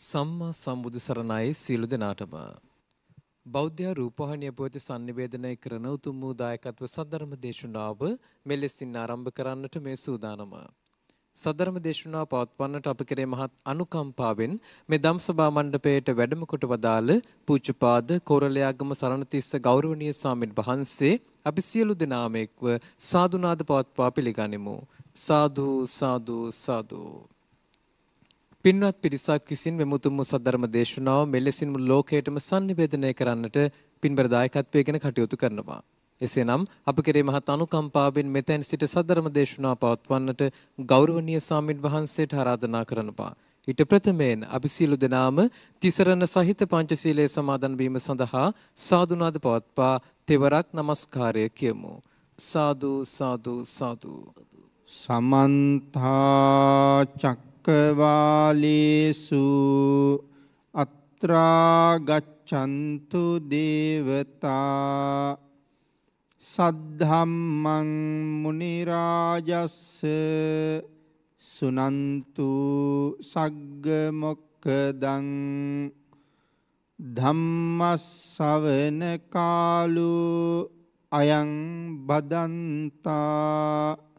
සම්මා සම්බුදු සරණයි සියලු දෙනාටම. බෞද්ධ රූපවාහිනිය පුවත sannivedanaya කරන උතුම් වූ දායකත්ව සද්ධර්ම දේශනාව මෙලෙසින් ආරම්භ කරන්නට මේ සූදානම. සද්ධර්ම දේශනාව පවත්වන්නට අප කෙරේ මහත් අනුකම්පාවෙන් මේ ධම්සභා මණ්ඩපයේට වැඩම කොට වදාළ පූජ්‍යපාද කෝරළයාගම සරණතිස්ස ගෞරවනීය ස්වාමීන් වහන්සේ අපි සියලු දෙනාම එක්ව සාදුනාද පවත්වා පිළිගනිමු. සාදු සාදු සාදු. පින්වත් පිරිසක් විසින් මෙමුතුම් සද්ධර්ම දේශනාව මෙලෙසින්ම ලෝකයටම sannivedanaya කරන්නට පින්බර දායකත්වයෙන් කටයුතු කරනවා. එසේනම් අප කෙරේ මහත් අනුකම්පාවෙන් මෙතෙන් සිට සද්ධර්ම දේශනාව පවත්වන්නට ගෞරවනීය ස්වාමින් වහන්සේට ආරාධනා කරනවා. ඊට ප්‍රථමයෙන් අපි සියලු දෙනාම තිසරණ සහිත පංචශීලයේ සමාදන් වීම සඳහා සාදුනාද පවත්වා තෙවරක් নমස්කාරය කියමු. සාදු සාදු සාදු සමන්තා චක් චක්කවාලේසු අත්‍රාගච්ඡන්තු දේවතා සද්ධම්මං මුනි රාජස්ස සුනන්තු සග්ග මොක්කදං ධම්මස්සවන කාලු අයං බදන්තා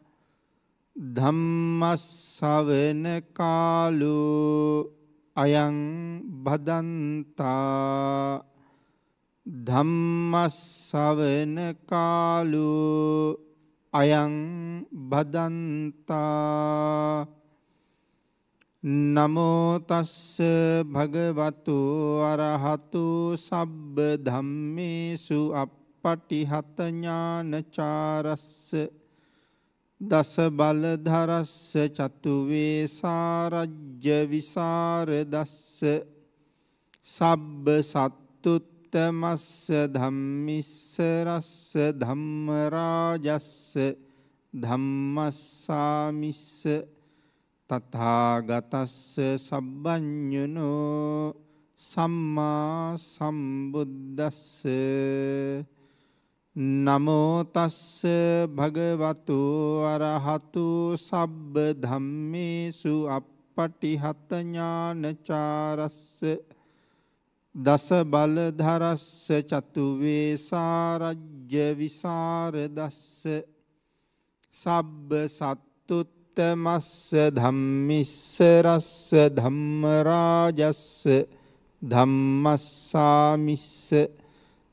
ධම්මස්සවන කාලු අයං බදන්තා ධම්මස්සවන කාලු අයං බදන්තා නමෝ තස්ස භගවතු අරහතු සබ්බ ධම්මේසු අප්පටිහත ඥානචාරස්ස දස බලධරස්ස චතුවේ සාරජ්‍ය විසරදස්ස සබ්බ සත්තුත්තමස්ස ධම්මිස්ස රස්ස ධම්මරාජස්ස ධම්මස්සාමිස්ස තථාගතස්ස සබ්බඤුනෝ සම්මා සම්බුද්දස්ස නමෝ තස්ස භගවතු අරහතු සබ්බ ධම්මේසු අප්පටිහත ඥානචාරස්ස දස බලධරස්ස චතු වේසාරජ්‍ය විසරදස්ස සබ්බ සත්තුත්තමස්ස ධම්මිස්ස රස්ස ධම්මරාජස්ස ධම්මස්සාමිස්ස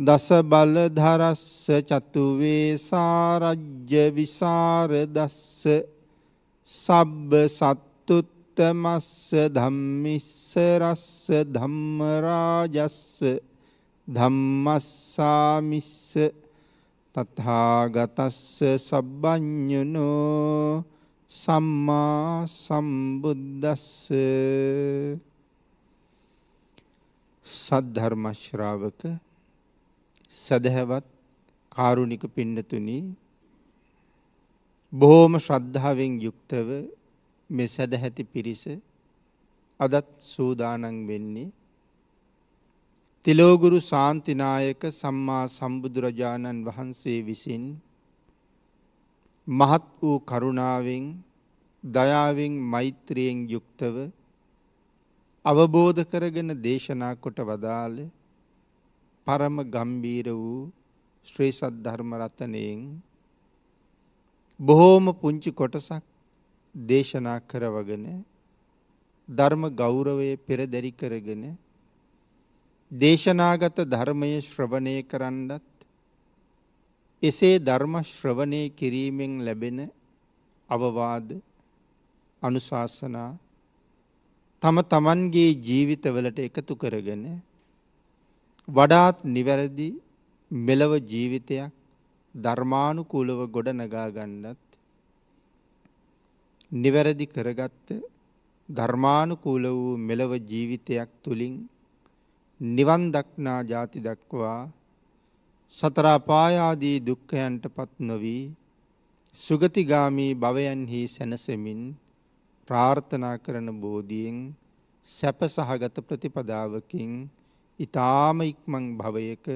දස බලධරස්ස චතුවේ සාරජ්‍ය විසරදස්ස සබ්බ සත්තුත්තමස්ස ධම්මිස්ස රස්ස ධම්මරාජස්ස ධම්මස්සාමිස්ස තථාගතස්ස සබ්බඤුනෝ සම්මා සම්බුද්දස්ස සද්ධර්ම ශ්‍රාවක සදහැවත් කාරුණික පින්නතුනි බොහෝම ශ්‍රද්ධාවෙන් යුක්තව මේ සදහැති පිරිස අදත් සූදානන් වෙන්නේ තිලෝගුරු ශාන්තිනායක සම්මා සම්බුදුරජාණන් වහන්සේ විසින් මහත් වූ කරුණාවෙන් දයාවෙන් මෛත්‍රියෙන් යුක්තව අවබෝධ කරගෙන දේශනා කොට වදාළ පරම ගම්බීර වූ ශ්‍රී සද්ධර්ම රතනයෙන් බොහෝම පුංචි කොටසක් දේශනා කරවගෙන ධර්ම ගෞරවය පෙරදැරි කරගෙන දේශනාගත ධර්මය ශ්‍රවණය කරන්නත් එසේ ධර්ම ශ්‍රවණය කිරීමෙන් ලැබෙන අවවාද අනුශාසනා තම තමන්ගේ ජීවිතවලට එකතු කරගෙන වඩාත් නිවැරදි මෙලව ජීවිතයක් ධර්මානුකූලව ගොඩ නගා ගන්නත් නිවැරදි කරගත්ත ධර්මානුකූල වූ මෙලව ජීවිතයක් තුළින් නිවන් දක්නා ජාති දක්වා සතරාපායාදී දුක්ඛයන්ට පත් නොවී සුගතිගාමී භවයන්හි සැනසෙමින් ප්‍රාර්ථනා කරන බෝධියෙන් සැප සහගත ප්‍රතිපදාවකින් ඊ타ම ඉක්මන් භවයක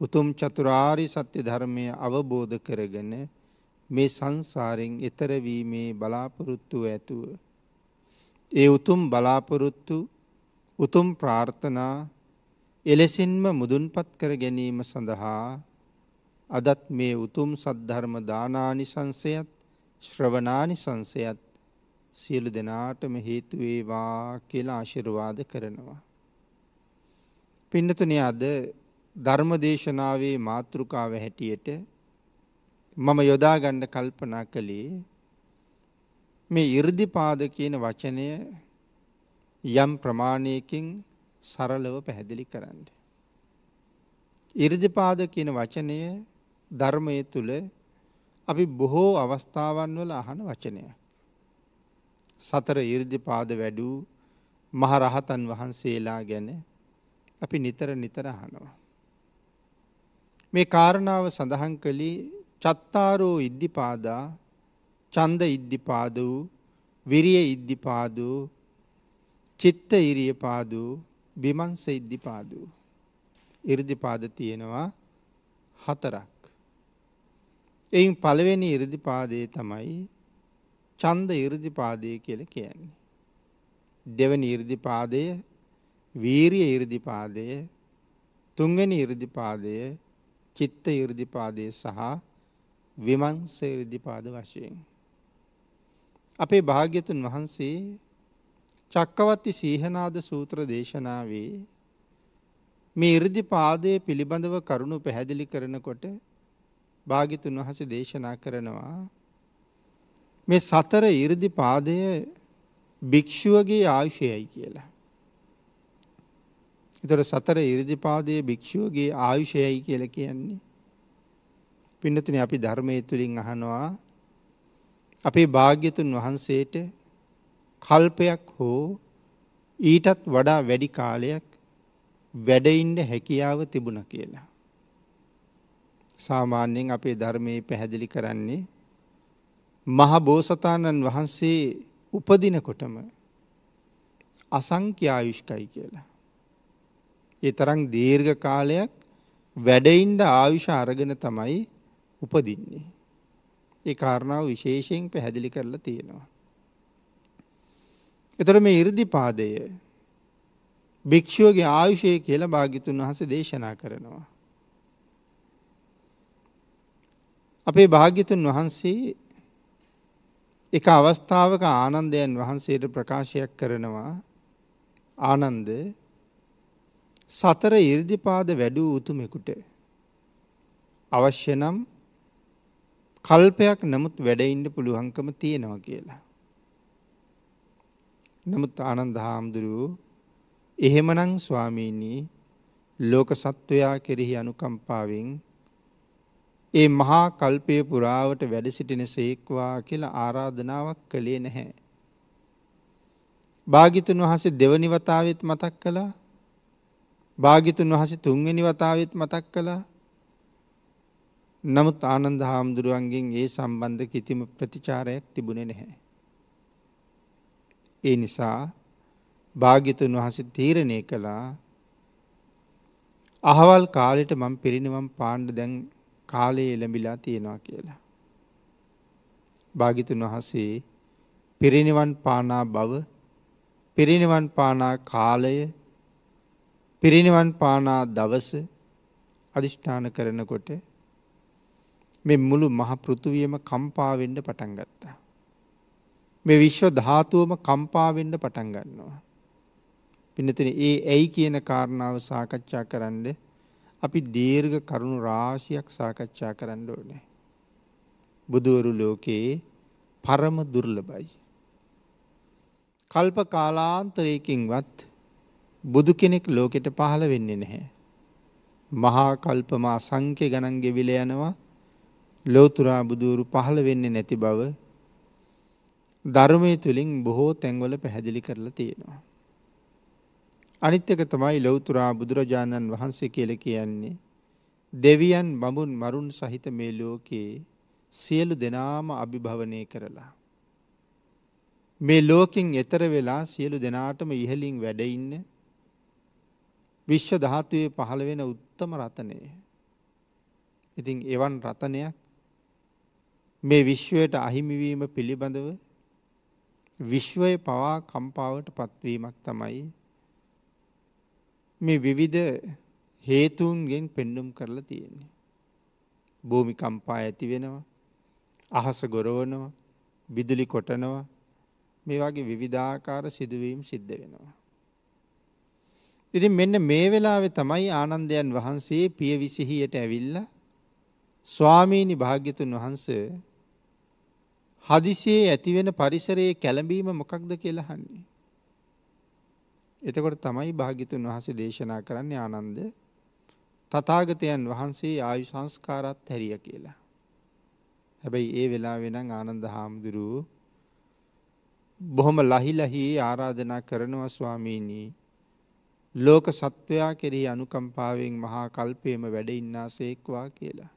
උතුම් චතුරාර්ය සත්‍ය ධර්මය අවබෝධ කරගෙන මේ සංසාරෙන් එතර වීමේ බලාපොරොත්තු ඇතුව ඒ උතුම් බලාපොරොත්තු උතුම් ප්‍රාර්ථනා එලෙසින්ම මුදුන්පත් කර ගැනීම සඳහා අදත් මේ උතුම් සද්ධර්ම දානානි සංසයත් ශ්‍රවනානි සංසයත් සියලු දෙනාටම හේතුවේවා කියලා ආශිර්වාද කරනවා. පින්නතුනය අද ධර්මදේශනාවේ මාතෘකාව හැටියට මම යොදාගණ්ඩ කල්පනා කළේ මේ ඉර්දිපාද කියන වචනය යම් ප්‍රමාණයකින් සරලව පැහැදිලි කරන්න. ඉර්දිපාද කියන වචනය ධර්මය තුළ අපි බොහෝ අවස්ථාවන් වල අහන වචනය. සතර ඉර්දිපාද වැඩූ මහරහතන් වහන්සේලා ගැන අපි නිතර නිතර අහනවා. මේ කාරණාව සඳහන් කළේ චත්තාරෝ ඉද්ධිපාදා චන්ද ඉද්ධිපාද වූ විරිය ඉද්ධිපාද වූ චිත්ත ඉරිය පාදූ බිමංස ඉද්ධිපාදූ. ඉරදිපාද තියෙනවා හතරක්. එයින් පළවෙනි ඉරදිපාදය තමයි චන්ද ඉරදිපාදය කියල කියන්නේ. දෙවනි ඉරදිපාදය වීරිය ඉරදිපාදය තුන්වැනි ඉරදිපාදය චිත්ත ඉරදිපාදය සහ විමංස ඉරදිපාද වශයෙන්. අපේ භාග්‍යතුන් වහන්සේ චක්කවත්ති සීහනාද සූත්‍ර දේශනාවේ මේ ඉරදි පාදය පිළිබඳව කරුණු පැහැදිලි කරනකොට භාගිතුන් වහස දේශනා කරනවා මේ සතර ඉරදි පාදය භික්‍ෂුවගේ ආයුෂයයි කියලා. එතොට සතර ඉරදිපාදය භික්‍ෂුවගේ ආයුෂයයි කියල කියන්නේ. පින්නතින අපි ධර්මය තුළින් අහනවා අපේ භාග්‍යතුන් වහන්සේට කල්පයක් හෝ ඊටත් වඩා වැඩි කාලයක් වැඩඉන්ඩ හැකියාව තිබුණ කියලා. සාමාන්‍යයෙන් අපේ ධර්මයේ පැහැදිලි කරන්නේ මහ බෝසතාණන් වහන්සේ උපදිනකොටම අසංක්‍යායුෂ්කයි කියලා. ඒ තරං දීර්ඝ කාලයක් වැඩයින්ඩ ආයුෂ අරගෙන තමයි උපදින්නේ. ඒ කාරණාව විශේෂයෙන් පැහැදිලි කරලා තියෙනවා. එතර මේ ඉරදිපාදය භික්‍ෂුවගේ ආයුෂය කියල භාගිතුන් වහස දේශනා කරනවා. අපේ භාග්‍යතුන් වහන්සේ එක අවස්ථාවක ආනන්දයන් වහන්සේට ප්‍රකාශයක් කරනවා ආනන්ද සතර ඉර්දිපාද වැඩූ උතුමෙකුට අවශ්‍ය නම් කල්පයක් නමුත් වැඩඉන්ඩ පුළුවන්කම තියෙනවා කියලා. නමුත් ආනන්ද හාමුදුරුවෝ එහෙමනං ස්වාමීනී ලෝක සත්වයා කෙරෙහි අනුකම්පාවෙන් ඒ මහා කල්පය පුරාවට වැඩ සිටින සේක්වා කියලා ආරාධනාවක් කළේ නැහැ. භාගිතුන් වහසේ දෙවනි වතාවත් මතක් කළා භාගිතුන් වහස තුන්වෙනි වතාවත් මතක් කළා නමුත් ආනන්ද හාමුදුරුවන්ගෙන් ඒ සම්බන්ධ කිතිම ප්‍රතිචාරයක් තිබුණෙ නැහැ. ඒ නිසා භාග්‍යතුන් වහස තීරණය කළා අහවල් කාලෙට මං පිරිනිවම් පාණ්ඩ දැන් කාලයේ එළඹිලා තියෙනවා කියලා. භාගිතුන් වහසේ පිරිනිවන් පානා බව පිරිනිවන් පානා කාලය පිරිනිවන් පානා දවස අධිෂ්ඨාන කරනකොට මෙ මුළු මහ පෘතුවියම කම්පාවෙන්ඩ පටන් ගත්තා. මේ විශ්ව ධාතුවම කම්පාවෙන්ඩ පටන් ගන්නවා. පිනතුන ඒ ඇයි කියන කාරණාව සාකච්ඡා කරන්න අපි දීර්ඝ කරුණු රාශියක් සාකච්ඡා කරන්න ඕනේ. බුදුවරු ලෝකයේ පරම දුර්ලබයි. කල්ප කාලාන්තරයකින්වත් බුදු කෙනෙක් ලෝකෙට පහළ වෙන්නේ නැහැ. මහා කල්පම අසංක්‍ය ගණන් ගෙවිල යනවා ලෝතුරා බුදුවරු පහළ වෙන්නේ නැති බව ධර්මය තුළින් බොහෝ තැන්වල පැහැදිලි කරලා තියෙනවා. අනිත්‍යක තමයි ලොවතුරා බුදුරජාණන් වහන්සේ කියල කියන්නේ. දෙවියන් බඹුන් මරුන් සහිත මේ ලෝකයේ සියලු දෙනාම අභිභවනය කරලා. මේ ලෝකින් එතර වෙලා සියලු දෙනාටම ඉහලින් වැඩඉන්න විශ්ව ධාතුවේ පහළ වෙන උත්තම රතනය. ඉතින් එවන් රතනයක් මේ විශ්වයට අහිමිවීම පිළිබඳව විශ්වය පවා කම්පාවට පත්වීමක් තමයි මේ විවිධ හේතුන්ගෙන් පෙන්නුම් කරලා තියෙන්නේ. භූමි කම්පා ඇති වෙනවා අහස ගොරවනවා විදුලි කොටනවා මේ වගේ විවිධාකාර සිදුවීම් සිද්ධ වෙනවා. ඉතින් මෙන්න මේ වෙලාවෙ තමයි ආනන්දයන් වහන්සේ පිය විසිහියට ඇවිල්ල ස්වාමීණි භාග්‍යතුන් වහන්සේ හදිසියේ ඇතිවෙන පරිසරයේ කැළඹීම මොකක්ද කියලහන්නේ. එතකොට තමයි භාගිතුන් වහසේ දේශනා කරන්නේ ආනන්ද තතාගතයන් වහන්සේ ආයු සංස්කාරත් හැරිය කියලා. හැබැයි ඒ වෙලා වෙනං ආනන්ද හාමුදුරුව බොහොම ලහිලහි ආරාධනා කරනවා ස්වාමීණී ලෝක සත්වයා කෙරෙහි අනුකම්පාවෙන් මහා කල්පයම වැඩ ඉන්නා සේක්වා කියලා.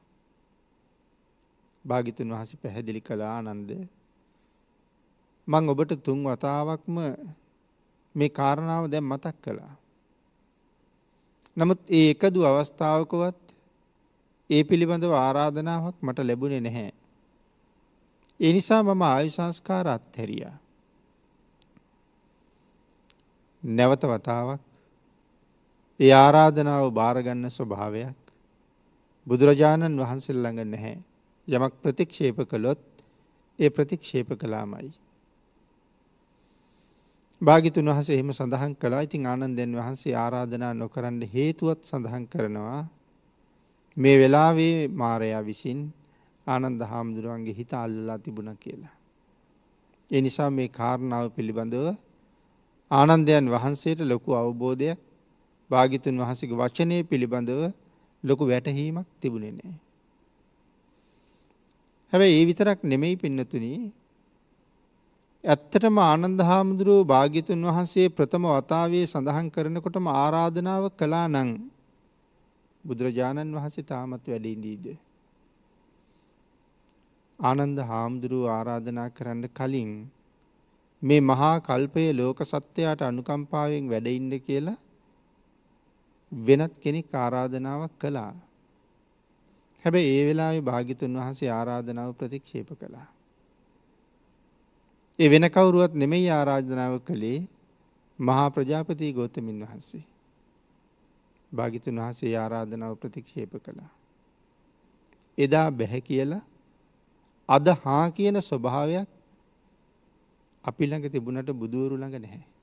භාගිතුන් වහස පැහැදිලි කළ ආනන්ද මං ඔබට තුන් වතාවක්ම මේ කාරණාව දැම් මතක් කළා. නමුත් ඒ එකදු අවස්ථාවකවත් ඒ පිළිබඳව ආරාධනාවක් මට ලැබුණේ නැහැ. ඒ නිසා මම ආයුසංස්කාර අත්හැරියා. නැවත වතාවක් ඒ ආරාධනාව භාරගන්න ස්වභාවයක් බුදුරජාණන් වහන්සේ ළඟ නැහැ. යමක් ප්‍රතික්ෂේප කළොත් ඒ ප්‍රතික්ෂේප කලාමයි. භාගිතුන් වහස එහෙම සඳහන් කලා ඉතින් ආනන්දයන් වහන්සේ ආරාධනා නොකරන්න හේතුවත් සඳහන් කරනවා. මේ වෙලාවේ මාරයා විසින් ආනන්ද හාමුදුරුවන්ගේ හිත අල්ලලා තිබුණ කියලා. ඒ නිසා මේ කාරණාව පිළිබඳව ආනන්දයන් වහන්සේට ලොකු අවබෝධයක් භාගිතුන් වහසික වචනය පිළිබඳව ලොකු වැටහීමක් තිබුණේ නෑ. හැබැ ඒ විතරක් නෙමෙයි පින්නතුනී ඇත්තටම ආනන්ද හාමුදුරුව භාගිතුන් වහන්සේ ප්‍රථම වතාවේ සඳහන් කරනකොටම ආරාධනාව කලා නං බුදුරජාණන් වහන්සේ තාමත් වැඩඉදීද. ආනන්ද හාමුදුරුව ආරාධනා කරන්න කලින් මේ මහා කල්පය ලෝක සත්‍යයට අනුකම්පාවෙන් වැඩඉන්න කියලා වෙනත් කෙනෙක් ආරාධනාවක් කළා. හැබැ ඒ වෙලාවේ භාගිතුන් වහන්සේ ආරාධනාව ප්‍රතික්ෂේප කළා. ඒ වෙන කවුරුවත් නෙමෙයි ආරාධනාව කළේ මහා ප්‍රජාපති ගෝතමින් වහන්සේ. භාගිතුන් වහන්සේ ආරාධනාව ප්‍රතික්ෂේප කළා. එදා බැහැ කියලා අද හා කියන ස්වභාවයක් අපි ළඟ තිබුණට බුදුවරු ළඟ නැහැ.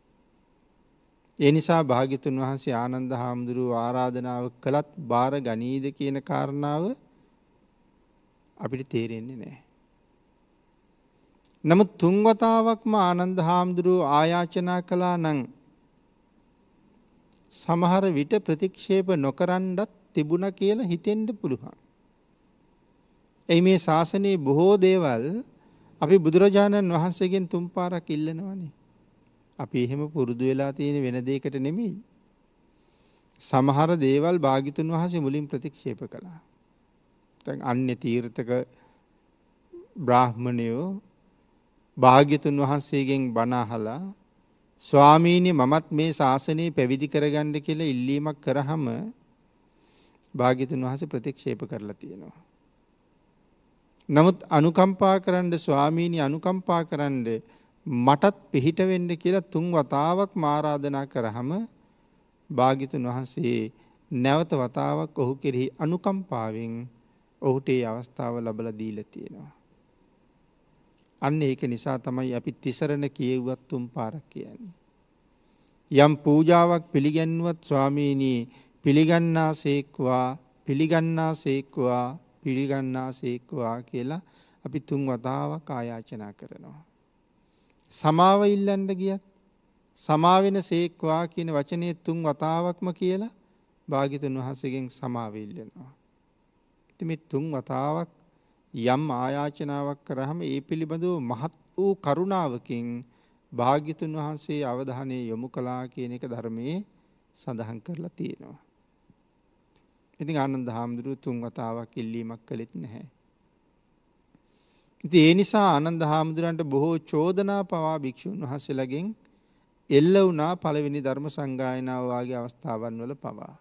ඒ නිසා භාගිතුන් වහන්සේ ආනන්ද හාමුදුරුව ආරාධනාව කළත් භාර ගනීද කියන කාරණාව අපිට තේරෙන්නේ නෑ. නමුත් තුන්වතාවක්ම ආනන්ද හාමුදුරුව ආයාචනා කලා නං සමහර විට ප්‍රතික්ෂේප නොකරන්ඩත් තිබුණ කියලා හිතෙන්ඩ පුළුවන්. ඇයි මේ ශාසනයේ බොහෝ දේවල් අපි බුදුරජාණන් වහන්සේගෙන් තුම් පාරක් ඉල්ලනවනේ. අපි එහෙම පුරුදු වෙලා තියෙන වෙන දේකට නෙමෙයි. සමහර දේවල් භාගිතුන් වහසේ මුලින් ප්‍රතික්ෂේප කළා. අන්‍ය තීර්ථක බ්‍රාහ්මණයෝ භාග්‍යතුන් වහන්සේගෙන් බනාහලා ස්වාමීණය මමත් මේ ශාසනයේ පැවිදි කරගණ්ඩ කියලා ඉල්ලීමක් කරහම භාගිතුන් වහස ප්‍රතික්ෂේප කරලා තියෙනවා. නමුත් අනුකම්පා කරන්න ස්වාමීණි අනුකම්පා කරන්න මටත් පිහිටවෙන්න කියලා තුන් වතාවක් මාරාධනා කරහම භාගිතුන් වහන්සේ නැවත වතාවක් ඔහු කෙරෙහි අනුකම්පාවෙන් ඔහුට ඒ අවස්ථාව ලබල දීල තියෙනවා. අන්න ඒක නිසා තමයි අපි තිසරණ කියව්වත් තුම් පාරක් කියන්නේ. යම් පූජාවක් පිළිගැන්ුවත් ස්වාමීනී පිළිගන්නා සේක්වා පිළිගන්නා සේක්වා පිළිගන්නා සේක්වා කියලා අපි තුන් වතාවක් ආයාචනා කරනවා. සමාව ඉල්ලන්ඩ ගියත් සමාවෙන සේක්වා කියන වචනය තුන් වතාවක්ම කියලා භාගිතන් වහසගෙන් සමාවඉල්ලෙනවා. තිමි තුන් වතාවක් යම් ආයාචනාවක් කරහම ඒ පිළිබඳව මහත් වූ කරුණාවකින් භාග්‍යතුන් වහන්සේ අවධානය යොමු කලා කියන එක ධර්මයේ සඳහන් කරලා තියෙනවා. ඉතින් ආනන්ද හාමුදුරුව තුන් වතාවක් ඉල්ලීමක් කළෙත් නැහැ. ඉති ඒ නිසා ආනන්ද හාමුදුරන්ට බොහෝ චෝදනා පවා භික්‍ෂූන් වහසලගෙන් එල්ල වුනා පළවෙනි ධර්ම සංගායනාවවාගේ අවස්ථාවන් වල පවා.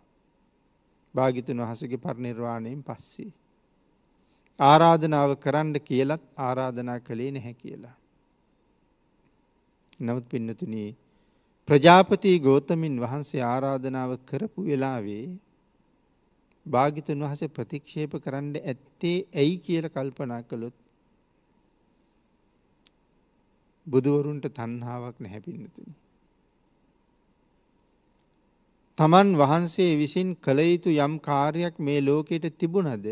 භාගිතුන් වහසගේ පරනිර්වාණයෙන් පස්සේ. ආරාධනාව කරන්න කියලත් ආරාධනා කළේ නැහැ කියලා. නමුත් පින්නතුනී ප්‍රජාපති ගෝතමින් වහන්සේ ආරාධනාව කරපු වෙලාවේ භාගිතන් වහස ප්‍රතික්ෂේප කරන්න ඇත්තේ ඇයි කියල කල්පනා කළොත් බුදුවරුන්ට තන්හාාවක් නැහැපින්නතුනි. තමන් වහන්සේ විසින් කළ යුතු යම් කාර්යක් මේ ලෝකෙට තිබුණද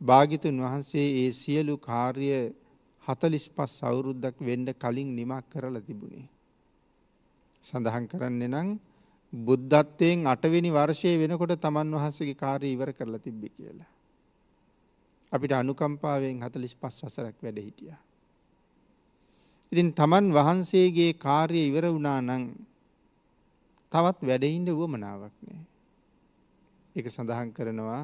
භාගිතුන් වහන්සේ ඒ සියලු කාර්ය හතලිස් පස් අවුරුද්දක් වෙන්ඩ කලින් නිමක් කරලා තිබුණේ. සඳහන් කරන්නේ නං බුද්ධත්වයෙන් අටවෙනි වර්ෂය වෙනකොට තමන් වහන්සගේ කාරය ඉවර කරලා තිබ්බි කියලා. අපිට අනුකම්පාවෙන් හතලිස් පස් වසරක් වැඩ හිටිය. ඉතින් තමන් වහන්සේගේ කාර්ය ඉවර වුණා නං තවත් වැඩයින්ට වුවමනාවක් නෑ. එක සඳහන් කරනවා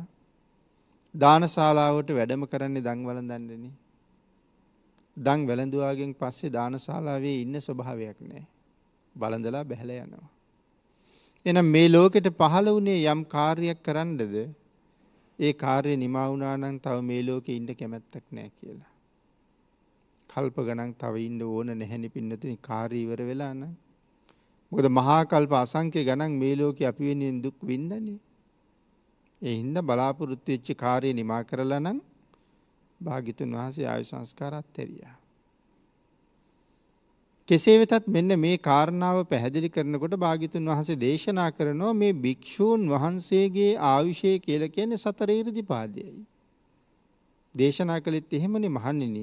දානශාලාවට වැඩම කරන්නේ දං වල දන්නන. දං වැළඳවාගෙන් පස්සේ දානශාලාවේ ඉන්න ස්වභාවයක් නෑ. බලඳලා බැහල යනවා. එනම් මේ ලෝකෙට පහළ වනේ යම් කාර්යක් කරන්නද ඒ කාර්ය නිමවුනානන් තව මේ ලෝකෙ ඉන්ඩ කැමැත්තක් නෑ කියලා. කල්ප ගනන් තව ඉන්ඩ ඕන නැහැනි පින්නතින කාරීවර වෙලාන. මොකද මහාකල්ප අසංකය ගනන් මේ ලෝක අපි වෙනින් දුක් වින්දනේ. එහින්ද බලාපොරොත්තු වෙච්චි කාරය නිමා කරලා නම් භාගිතුන් වහසේ ආයු සංස්කාරත් තෙරියා. කෙසේ වෙතත් මෙන්න මේ කාරණාව පැහැදිලි කරනකොට භාගිතුන් වහන්සේ දේශනා කරනවා මේ භික්‍ෂූන් වහන්සේගේ ආයුෂය කියල කියන්නේ සතරේරදි පාදයයි. දේශනා කළෙත් එහෙමනි මහන්නන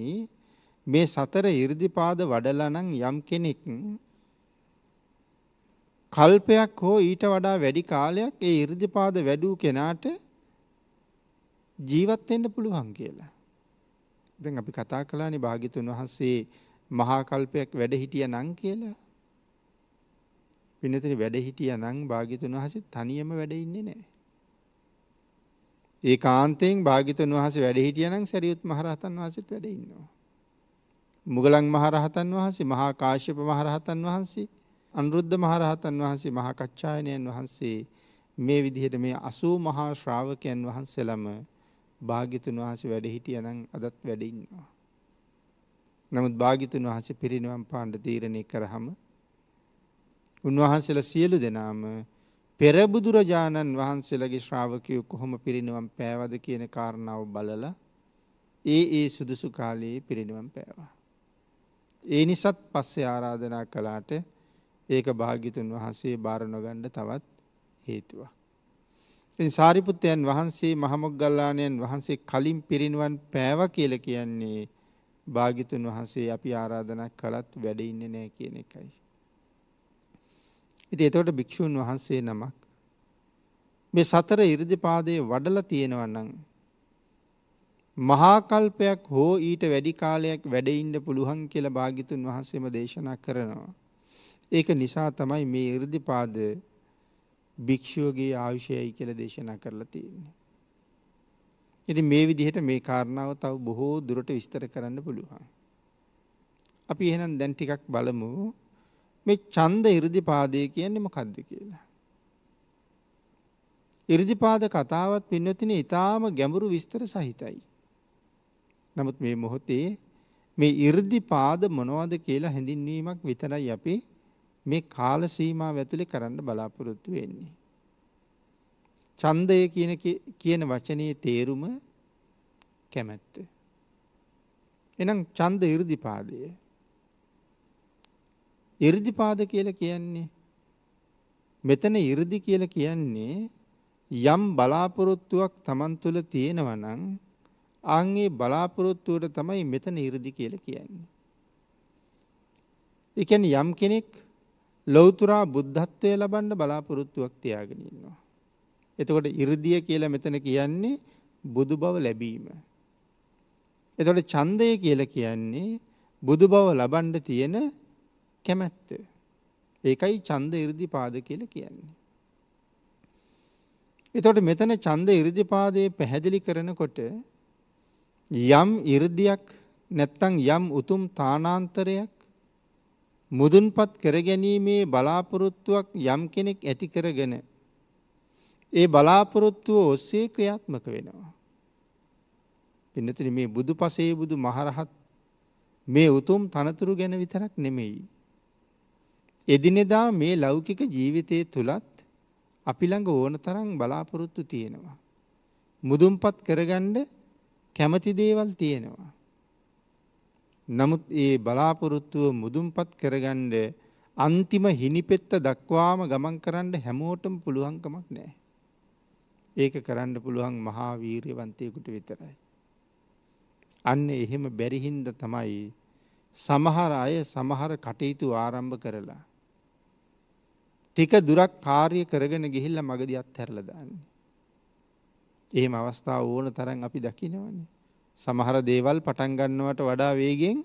මේ සතර ඉරදිපාද වඩලනං යම් කෙනෙක් කල්පයක් හෝ ඊට වඩා වැඩි කාලයක් ඒ ඉරදිපාද වැඩූ කෙනාට ජීවත්වෙන්න පුළුවන් කියලා. දැන් අපි කතා කලානි භාගිතුන් වහන්සේ මහාකල්පයක් වැඩ හිටිය නං කියලා. පිනතන වැඩ හිටිය නං භාගිතුන් වහස තනියම වැඩ ඉන්නේ නෑ. ඒ කාන්තයෙන් භාගිතන් වහස වැඩ හිටිය නං සැරියුත් මහරහතන් වහසත් වැඩ ඉන්නවා. මුගලන් මහරහතන් වහන්සේ මහා කාශ්‍යප මහරහතන් වහන්සේ අනුරුද්ධ මහරහතන් වහන්සේ මහකච්ඡායනයන් වහන්සේ මේ විදිහට මේ අසූ මහා ශ්‍රාවකයන් වහන්සේලම භාගිතුන් වහස වැඩ හිටිය නං අදත් වැඩඉන්නවා. නමුත් භාගිතුන් වහස පිරිනිවම් පාණ්ඩ තීරණය කරහම උන්වහන්සේල සියලු දෙනාම පෙරබුදුරජාණන් වහන්සේලගේ ශ්‍රාවකයෝ කොහොම පිරිනිවම් පෑවද කියන කාරණාව බලල ඒ ඒ සුදුසු කාලයේ පිරිනිවම් පෑවා. ඒ නිසත් පස්සේ ආරාධනා කලාට ඒක භාගිතුන් වහන්සේ භාරණොගණ්ඩ තවත් හේතුවක්. සාරිපුත්තයන් වහන්සේ මහමොග්ගල්ලානයන් වහන්සේ කලින් පිරිනිවන් පෑව කියල කියන්නේ භාගිතුන් වහන්සේ අපි ආරාධනක් කළත් වැඩ ඉන්න නෑ කියන එකයි. ඉති එතවට භික්‍ෂූන් වහන්සේ නමක් මේ සතර ඉරදිපාදය වඩල තියෙනවන්නන්. මහා කල්පයක් හෝ ඊට වැඩි කාලයක් වැඩ ඉන්න පුළුවන් කියලා භාග්‍යතුන් වහන්සේම දේශනා කරනවා. ඒක නිසා තමයි මේ 이르දිපාද භික්ෂුවගේ ආයුෂයයි කියලා දේශනා කරලා තියෙන්නේ. ඉතින් මේ විදිහට මේ කාරණාව තව බොහෝ දුරට විස්තර කරන්න පුළුවන්. අපි එහෙනම් දැන් ටිකක් බලමු මේ ඡන්ද 이르දිපාදය කියන්නේ මොකද්ද කියලා. 이르දිපාද කතාවත් පින්නතිනේ ඊටාම ගැඹුරු විස්තර සහිතයි. නමුත් මේ මොහොතේ මේ 이르දිපාද මොනවද කියලා හැඳින්වීමක් විතරයි අපි මේ කාල සීමාව ඇතුලේ කරන්න බලාපොරොත්තු වෙන්නේ. ඡන්දය කියන කියන වචනේ තේරුම කැමැත්ත. එහෙනම් ඡන්ද 이르දිපාදය. 이르දිපාද කියලා කියන්නේ මෙතන 이르දි කියලා කියන්නේ යම් බලාපොරොත්තුවක් Taman තුල තියෙනවා නම් අංගේ බලාපොරොත්තුවට තමයි මෙතන ඉරදි කියල කියන්නේ. එකන යම් කෙනෙක් ලොවතුරා බුද්ධත්වය ලබන්න බලාපොරොත්තුවක් තියාගෙනන්නවා. එතකොට ඉරදිය කියල මෙතන කියන්නේ බුදු බව ලැබීම. එතොට චන්දය කියල කියන්නේ බුදු බව ලබන්ඩ තියෙන කැමැත්ත. ඒකයි චන්ද ඉරදි පාද කියල කියන්නේ. එතොට මෙතන චන්ද ඉරදිපාදය පැහැදිලි කරනකොට යම් 이르දියක් නැත්තම් යම් උතුම් තානාන්තරයක් මුදුන්පත් කරගැනීමේ බලාපොරොත්තුවක් යම් කෙනෙක් ඇති කරගෙන ඒ බලාපොරොත්තුව ඔස්සේ ක්‍රියාත්මක වෙනවා. පින්නතුනි මේ බුදු පසේ බුදු මහරහත් මේ උතුම් තනතුරු ගැන විතරක් නෙමෙයි. එදිනෙදා මේ ලෞකික ජීවිතයේ තුලත් අපි ළඟ ඕන තරම් බලාපොරොත්තු තියෙනවා. මුදුන්පත් කරගන්න කැමති දේවල් තියෙනවා. නමුත් ඒ බලාපොරොත්තුව මුදුන්පත් කරගන්න අන්තිම හිනිපෙත්ත දක්වාම ගමන් කරන්න හැමෝටම පුළුවන්කමක් නැහැ. ඒක කරන්න පුළුවන් මහා වීරියවන්තයෙකුට විතරයි. අන්න එහෙම බැරි හින්දා තමයි සමහර අය සමහර කටයුතු ආරම්භ කරලා ටික දුරක් කාර්ය කරගෙන ගිහිල්ලා මගදී අත්හැරලා දාන්නේ. එහෙම අවස්ථා ඕන තරම් අපි දකිනවනේ. සමහර දේවල් පටන් ගන්නවට වඩා වේගෙන්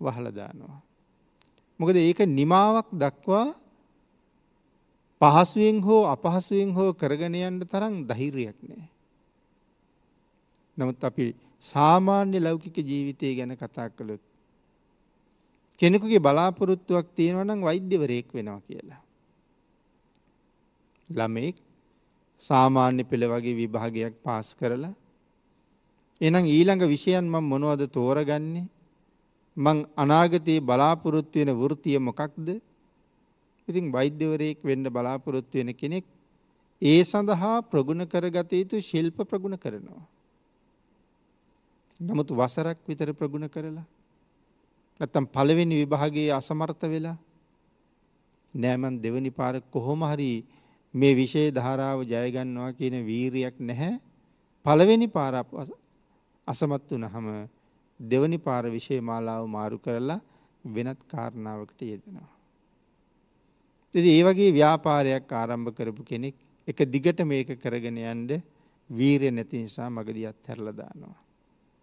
වහලා දානවා. මොකද ඒක නිමාවක් දක්වා පහසුවෙන් හෝ අපහසුවෙන් හෝ කරගෙන යන්න තරම් ධෛර්යයක් නැහැ. නමුත් අපි සාමාන්‍ය ලෞකික ජීවිතය ගැන කතා කළොත් කෙනෙකුගේ බලාපොරොත්තුවක් තියෙනවා නම් වෛද්‍යවරයෙක් වෙනවා කියලා. ළමෙක් සාමාන්‍ය පෙළ වගේ විභාගයක් පාස් කරලා එහෙනම් ඊළඟ විෂයන් මම මොනවද තෝරගන්නේ? මං අනාගතයේ බලාපොරොත්තු වෙන වෘත්තිය මොකක්ද? ඉතින් වෛද්‍යවරයෙක් වෙන්න බලාපොරොත්තු වෙන කෙනෙක් ඒ සඳහා ප්‍රගුණ කරගත යුතු ශිල්ප ප්‍රගුණ කරනවා. නමුත් වසරක් විතර ප්‍රගුණ කරලා නැත්තම් පළවෙනි විභාගයේ අසමර්ථ වෙලා නෑ මං දෙවනි පාර කොහොම හරි මේ විෂය ධාරාව ජය ගන්නවා කියන වීරියක් නැහැ. පළවෙනි පාර අසමත් වුනහම දෙවනි පාර විෂය මාලාව මාරු කරලා වෙනත් කාරණාවකට යෙදෙනවා. ඉතින් ඒ වගේ ව්‍යාපාරයක් ආරම්භ කරපු කෙනෙක් එක දිගට මේක කරගෙන යන්න වීරිය නැති නිසා මගදී අත්හැරලා දානවා.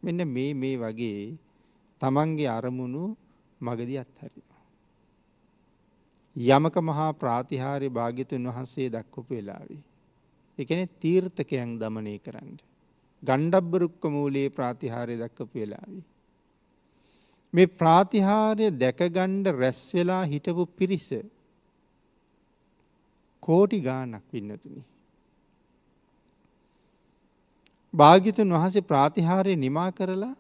මෙන්න මේ මේ වගේ තමන්ගේ අරමුණු මගදී අත්හරිනවා. යමක මහා ප්‍රාතිහාරය භාගිතුන් වහන්සේ දක්වපු වෙලාවේ. එකන තීර්ථකයන් දමනය කරන්න. ගණ්ඩබ්බරුක්ක මූලයේ ප්‍රාතිහාරය දක්කපු වෙලාවේ. මේ ප්‍රාතිහාරය දැකගණ්ඩ රැස්වෙලා හිටපු පිරිස කෝටි ගානක් වින්නතුනි. භාගිතුන් වහන්සේ ප්‍රාතිහාරය නිමා කරලා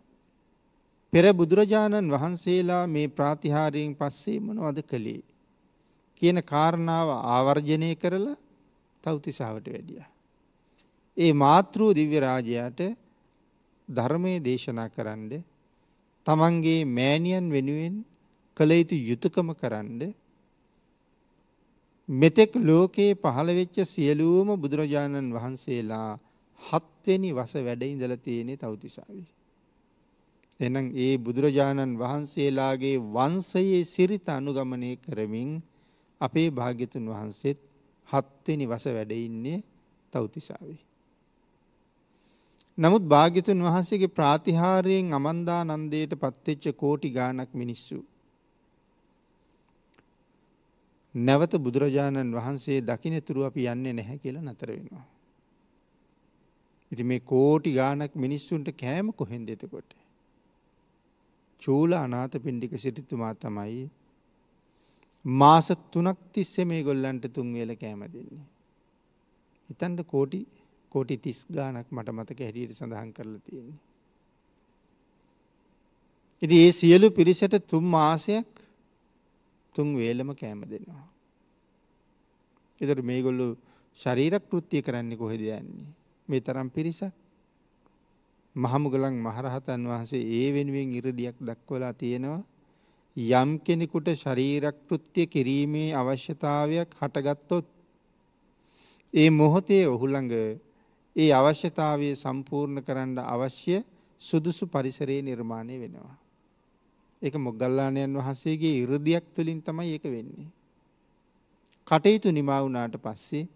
පෙර බුදුරජාණන් වහන්සේලා මේ ප්‍රාතිහාරයෙන් පස්සේ මොනවද කළේ කියන කාරණාව ආවර්ජනය කරලා තව්තිසාවට වැඩියා. ඒ මාතෘ දිව්‍ය රාජයාට ධර්මයේ දේශනා කරන්න තමන්ගේ මෑණියන් වෙනුවෙන් කළ යුතු යුතුයකම කරන්න මෙතෙක් ලෝකේ පහළ වෙච්ච සියලුම බුදුරජාණන් වහන්සේලා හත්වෙනි වස වැඩ ඉඳලා තියෙන්නේ තව්තිසාවේ. එහෙනම් ඒ බුදුරජාණන් වහන්සේලාගේ වංශයේ සිරිත අනුගමනය කරමින් අපේ භාග්‍යතුන් වහන්සේත් හත්වෙනි වස වැඩ ඉන්නේ තව්තිසාවේ. නමුත් භාග්‍යතුන් වහන්සේගේ ප්‍රාතිහාර්යයෙන් අමන්දානන්දයට පත්වෙච්ච කෝටි ගාණක් මිනිස්සු නැවත බුදුරජාණන් වහන්සේ දකින්නතුරු අපි යන්නේ නැහැ කියලා නතර වෙනවා. ඉතින් මේ කෝටි ගාණක් මිනිස්සුන්ට කෑම කොහෙන්ද එතකොට? චූල අනාථ පිණ්ඩික සිටුතුමා තමයි මාස 3ක් තිස්සේ මේ ගොල්ලන්ට තුන් වේල කෑම දෙන්නේ. හිතන්න කෝටි කෝටි 30 ගාණක් මට මතක හැටියට සඳහන් කරලා තියෙන්නේ. ඉතින් මේ සියලු පිරිසට තුන් මාසයක් තුන් වේලම කෑම දෙනවා. ඒතර මේගොල්ලෝ ශරීර කෘත්‍ය කරන්නේ කොහෙද යන්නේ? මේ තරම් පිරිසක් මහමුගලන් මහරහතන් වහන්සේ ඒ වෙනුවෙන් ඉරදියක් දක්වලා තියෙනවා යම් කෙනෙකුට ශරීරක්ෘත්‍ය කිරීමේ අවශ්‍යතාවයක් හටගත්තොත් ඒ මොහොතේ ඔහුළඟ ඒ අවශ්‍යතාවය සම්පූර්ණ කරන්න අවශ්‍ය සුදුසු පරිසරයේ නිර්මාණය වෙනවා. එක මොගල්ලානයන් වහන්සේගේ ඉරදියක් තුළින් තමයි ඒක වෙන්නේ. කටයුතු නිමාවුනාට පස්සේ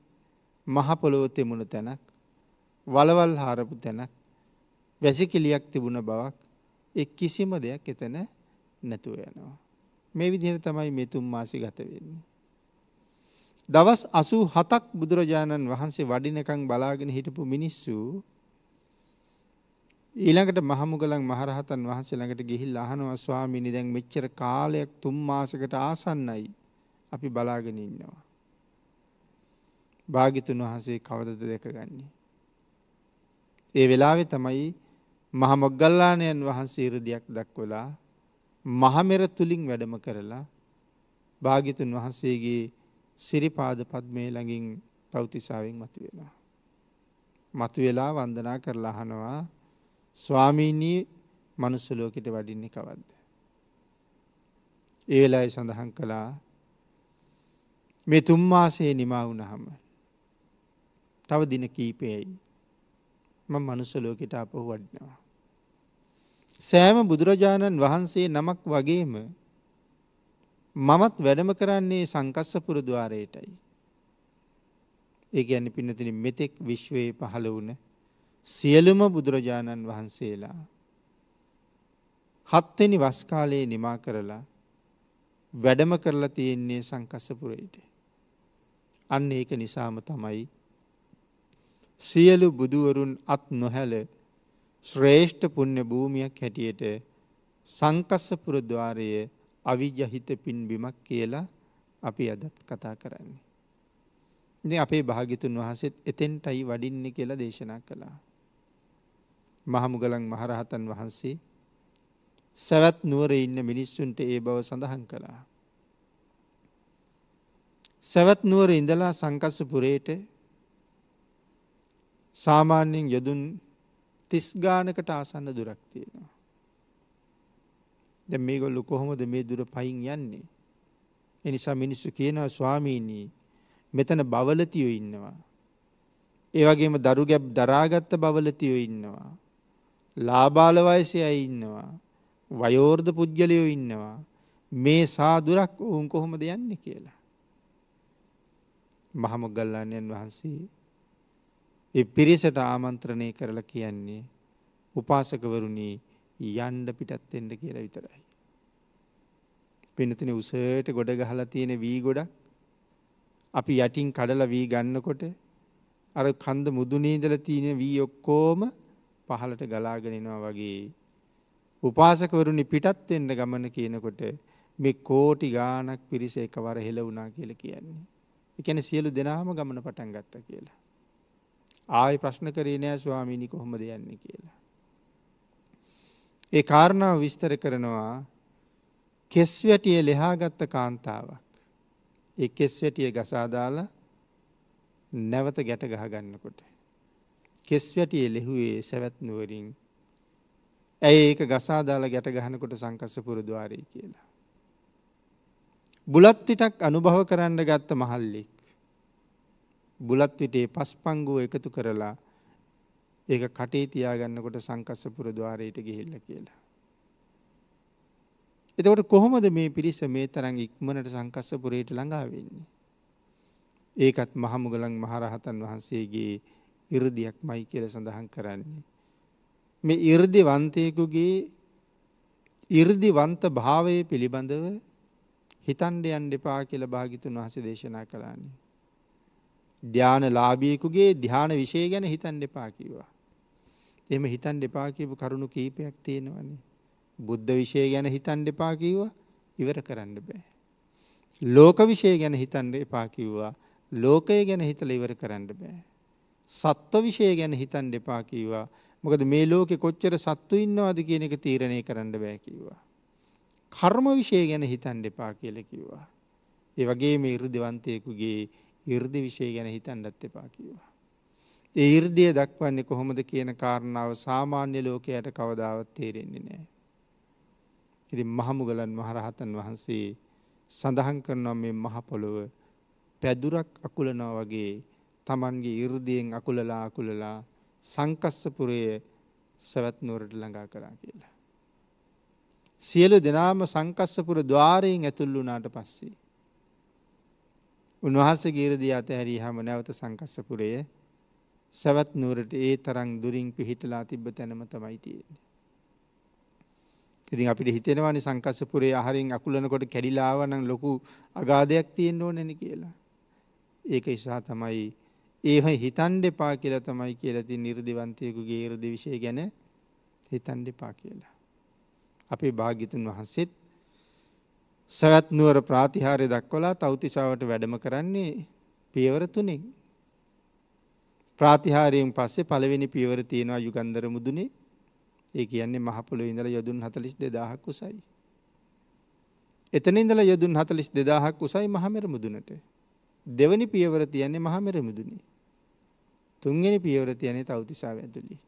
මහපොළොව තෙමුණ තැනක් වලවල් හාරපු තැනක් වැසිකිලියක් තිබුණ බවක් එක් කිසිම දෙයක් එතන නැතුව යනවා. මේ විදිහට තමයි මේ තුන් මාසි ගත වෙන්නේ. දවස් අසූ හතක් බුදුරජාණන් වහන්සේ වඩිනකං බලාගෙන හිටපු මිනිස්සු ඊළඟට මහමුගලන් මහරහතන් වහන්සේ ළඟට ගිහිල් අහනවා ස්වාමීනි දැන් මෙච්චර කාලයක් තුන් මාසකට ආසන්නයි අපි බලාගෙන ඉන්නවා. භාගිතුන් වහන්සේ කවදද දැකගන්නේ. ඒ වෙලාවෙ තමයි මහමොග්ගල්ලානයන් වහන්සේ ඉරදියක් දක්වලා මහමෙර තුළින් වැඩම කරලා භාගිතුන් වහන්සේගේ සිරිපාද පද්මය ළඟින් තෞතිසාාවෙන් මතු වෙනවා. මතු වෙලා වන්දනා කරලා අහනවා ස්වාමීනී මනුස්සලෝකට වඩින්නේ කවද්ද. ඒවෙලායි සඳහන් කළා මේ තුම්මාසේ නිමා වුණහම තව දින කීපයයි ම මනුස්සලෝකට අපහු වඩිනවා. සෑම බුදුරජාණන් වහන්සේ නමක් වගේම මමත් වැඩම කරන්නේ සංකස්ස පුරදවාරයටයි. ඒ ගැන පිනතින මෙතෙක් විශ්වයේ පහළ වුණ සියලුම බුදුරජාණන් වහන්සේලා හත්වෙනි වස්කාලයේ නිමා කරලා වැඩම කරලා තියෙන්නේ සංකස්සපුරයට. අන්න ඒක නිසාම තමයි සියලු බුදුවරුන් අත් නොහැල ශ්‍රේෂ්ඨ පුුණ්‍ය භූමියක් හැටියට සංකස්සපුරද්වාරය අවිජහිත පින්බිමක් කියලා අපි අදත් කතා කරන්නේ. ඉති අපේ භාගිතුන් වහසෙත් එතෙන්ටයි වඩින්න කියලා දේශනා කළා. මහමුගලන් මහරහතන් වහන්සේ සැවැත් නුවර ඉන්න මිනිස්සුන්ට ඒ බව සඳහන් කළා. සැවැත් නුවර ඉඳලා සංකස්සපුරේට සාමාන්‍යයෙන් යොදුන් තිස්ගානකට ආසන්න දුරක් තියෙනවා. දැ මේ ගොල්ලු කොහොමද මේ දුර පයින් යන්නේ. එනිසා මිනිස්සු කියනවා ස්වාමීනී මෙතන බවලතියෝ ඉන්නවා. ඒවගේම දරු ගැබ් දරාගත්ත බවලතියෝ ඉන්නවා. ලාබාලවයසය ඉන්නවා. වයෝර්ධ පුද්ගලයෝ ඉන්නවා. මේ සාදුරක් ඔවුන් කොහොමද යන්න කියලා. මහමොගල්ලානයන් වහන්සේ ඒ පිරිසට ආමන්ත්‍රණය කරලා කියන්නේ උපාසකවරුණී යන්ඩ පිටත් එෙන්ඩ කියලා විතරයි. පිනතින උසට ගොඩ ගහලා තියෙන වී ගොඩක් අපි යටින් කඩල වී ගන්නකොට අර කන්ද මුදුනීදල තියෙන වී ඔක්කෝම පහලට ගලාගෙනෙනවා වගේ. උපාසකවරුණි පිටත් එන්න ගමන කියනකොට මේ කෝටි ගානක් පිරිස එකවර හෙළ වුනා කියල කියන්නේ. එකන සියලු දෙනාම ගමන පටන් ගත්ත කියලා. ආය ප්‍රශ්න කරේ නෑ ස්වාමීනි කොහොම දෙයන්නේ කියලා. ඒ කාරණාව විස්තර කරනවා කෙස් වැටිය ලෙහාගත්ත කාන්තාවක්. ඒ කෙස් වැටිය ගසාදාලා නැවත ගැට ගහගන්නකොට. කෙස් වැටිය ලෙහුවේ සැවැත් නුවරින් ඇයි ඒක ගසාදාලා ගැට ගහනකොට සංකස්ස පුරදවාරී කියලා. බුලත් විටක් අනුභව කරන්න ගත්ත මහල්ලෙක්. බුලත් විටේ පස් පංගුව එකතු කරලා ඒක කටේ තියාගන්නකොට සංකස්ස පුරදවාරයට ගිහිල්ල කියලා. එතකොට කොහොමද මේ පිරිස මේ තරං ඉක්මනට සංකස්ස පුරයට ළඟා වෙන්නේ. ඒකත් මහමුගලන් මහරහතන් වහන්සේගේ ඉරදියක් මයි කියල සඳහන් කරන්නේ. මේ ඉර්දි වන්තයකුගේ ඉර්දි වන්ත භාවය පිළිබඳව හිතන්ඩ යන් දෙපා කියල භාගිතුන් වහස දේශනා කළාන්නේ. ධ්‍යාන ලාබියකුගේ ධ්‍යාන විශය ගැන හිතන් දෙපා කිවා. එම හිතන් දෙපා කියපු කරුණු කීපයක් තියෙනවන්නේ. බුද්ධ විෂය ගැන හිතන් දෙපා කිව්වා ඉවර කරන්න බෑ. ලෝක විෂය ගැන හිතන්ඩ එපා කිව්වා ලෝකය ගැන හිතල ඉවර කරන්න බෑ. සත්ව විෂය ගැන හිතන් දෙපා කිව්වා මොකද මේ ලෝකෙ කොච්චර සත්තු ඉන්නවාද කියන එක තීරණය කරන්න බෑ කිව්වා. කර්ම විෂය ගැන හිතන් දෙපා කියල කිව්වා. ඒ වගේ මේ ඉරදිවන්තයකුගේ ඉර්දි විෂය ගැන හිතන්ඩත් එපා කිව්වා. ඒ ඉර්දිය දක්වන්නේ කොහොමද කියන කාරණාව සාමාන්‍ය ලෝකයට කවදාවත් තේරෙන්නේ නෑ. ඉති මහමුගලන් මහරහතන් වහන්සේ සඳහන් කරනවා මේ මහපොළොව පැදුරක් අකුලනවා වගේ තමන්ගේ ඉර්දියෙන් අකුලලා අකුලලා සංකස්සපුරය සැවැත්නුවරට ළඟා කරා කියලා. සියලු දෙනාම සංකස්සපුර ద్వාරයෙන් ඇතුල් වුණාට පස්සේ. උන්වහන්සේ ගීරදී අතහැරී හම නැවත සංකස්සපුරය සැවත් නුවරට ඒ තරං දුරින් පිහිටලා තිබ්බ තැනම තමයි තියෙන්නේ. ඉතින් අපිට හිතෙනවානි සංකස්සපුරේ අහරින් අකුලනකොට කැඩිලාව නම් ලොකු අගාධයක් තියෙන්න ඕනැන කියලා. ඒක ඉසා තමයි ඒහ හිතන් දෙපා කියලා තමයි කියලති නිර්දිවන්තයකුගේ ඉරදි විෂය ගැන හිතන් දෙපා කියලා. අපේ භාගිතුන් වහන්සේත් සැවැත් නුවර ප්‍රාතිහාරය දක්වලා තෞතිසාවට වැඩම කරන්නේ පියවර තුනෙන්. ප්‍රාතිහාරයෙන් පස්සේ පළවෙනි පියවර තියෙනවා යුගන්දර මුදුනේ ඒ කියන්නේ මහපොළො ඉඳලා යොදුන් 42000ක් උසයි. එතන ඉඳලා යොදුන් 42000ක් උසයි මහමෙර මුදුනට. දෙවනි පියවර තියන්නේ මහමෙර මුදුනේ. තුන්වෙනි පියවර තියන්නේ තවුතිසාව ඇතුළේ.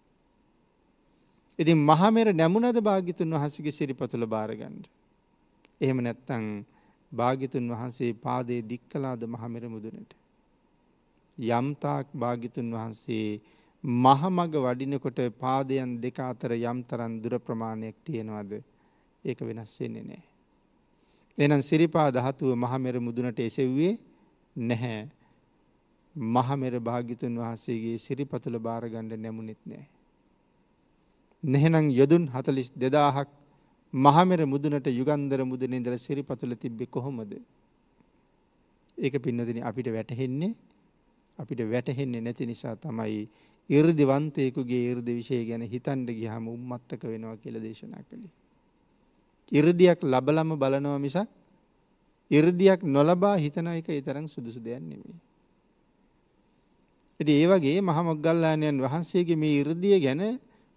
ඉතින් මහමෙර නැමුණද භාග්‍යතුන් වහන්සේගේ සිරිපතුල බාරගන්න. එහෙම නැත්තම් භාග්‍යතුන් වහන්සේ පාදයේ දික් කළාද මහමෙර මුදුනට. යම්තාක් භාග්‍යතුන් වහන්සේ මහමග වඩිනකොට පාදයන් දෙක අතර යම් තරම් දුර ප්‍රමාණයක් තියෙනවද ඒක වෙනස් වෙන්නේ නැහැ. එහෙනම් සිරිපා ධාතුව මහමෙර මුදුනට එසෙව්වේ නැහැ. මහමෙර භාග්‍යතුන් වහන්සේගේ සිරිපතුල බාර ගන්න නැමුණෙත් නැහැ. නැහෙනම් යොදුන් 42000ක් මහමෙර මුදුනට යුගන්ධර මුදුනේ ඉඳලා සිරිපතුල තිබ්බේ කොහොමද? ඒක පින්නදිනේ අපිට වැටහෙන්නේ අපිට වැටහෙන්නේ නැති නිසා තමයි ඉර්දිවන්තයෙකුගේ ඉර්දි විෂය ගැන හිතන්න ගියාම උම්මත්තක වෙනවා කියලා දේශනා කළේ. ඉර්දියක් ලබලම බලනවා මිසක් ඉර්දියක් නොලබා හිතන එක ඒ තරම් සුදුසු දෙයක් නෙමෙයි. ඉතින් ඒ වගේ මහා මොග්ගල්ලාණන් වහන්සේගේ මේ 이르දිය ගැන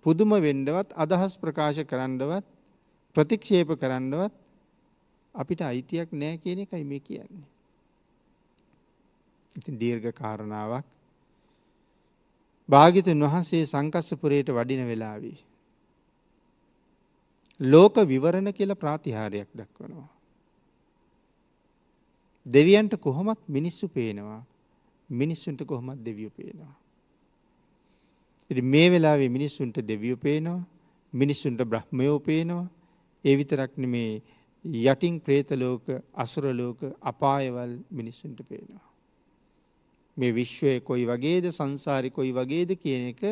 පුදුම වෙන්නවත් අදහස් ප්‍රකාශ කරන්නවත් ප්‍රතික්ෂේප කරන්නවත් අපිට අයිතියක් නැහැ කියන එකයි මේ කියන්නේ. ඉතින් දීර්ඝ කාරණාවක් භාග්‍යතුන් වහන්සේ සංකස්සපුරයට වඩින වෙලාවේ ලෝක විවරණ කියලා ප්‍රාතිහාරයක් දක්වනවා. දෙවියන්ට කොහොමත් මිනිස්සු පේනවා මිනිස්සුන්ට කොහොමත් දෙවියෝ පේනවා. ඉතින් මේ වෙලාවේ මිනිස්සුන්ට දෙවියෝ පේනවා මිනිස්සුන්ට බ්‍රහ්මයෝ පේනවා ඒ විතරක් නෙමේ යටින් പ്രേත ලෝක අසුර ලෝක අපායවල් මිනිස්සුන්ට පේනවා. මේ විශ්වය කොයි වගේද සංසාරි කොයි වගේද කියන එක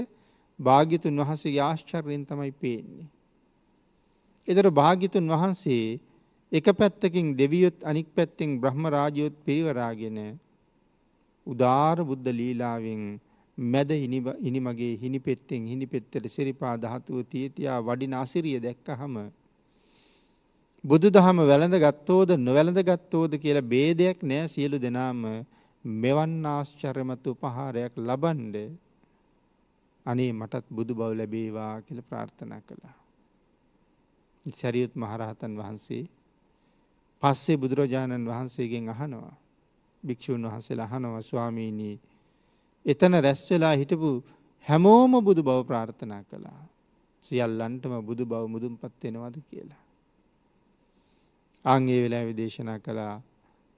භාග්‍යතුන් වහන්සේගේ ආශ්චර්යෙන් තමයි පේන්නේ. එතකොට භාග්‍යතුන් වහන්සේ එක පැත්තකින් දෙවියොත් අනික් පැත්තෙන් බ්‍රහ්ම රාජයොත් පිරිවරාගෙන උදාර බුද්ධ ලීලාවෙන් මැද ඉනිමගේ හිනිපෙත්තෙන් හිනිපෙත්තට සිරිපා ධාතුව තියතියා වඩින අසිරිය දැක්කහම බුදු දහම වැළඳ ගත්තෝද නොවැළඳ ගත්තෝද කියලා බේදයක් නෑ සියලු දෙනාම මෙවන් ආශ්චර්යමත් උපහාරයක් ලබන්ඩ අනේ මටත් බුදු බව ලැබේවා කියල ප්‍රාර්ථනා කළා. සැරියුත් මහරහතන් වහන්සේ පස්සේ බුදුරජාණන් වහන්සේගෙන් අහනවා. භික්‍ෂූන් වහන්සේ අහනවා ස්වාමීනී එතන රැස් වෙලා හිටපු හැමෝම බුදු බව ප්‍රාර්ථනා කළා. සියල්ලන්ටම බුදු බව මුදුම් පත්වෙනවද කියලා. අංගේ වෙලා විදේශනා කළා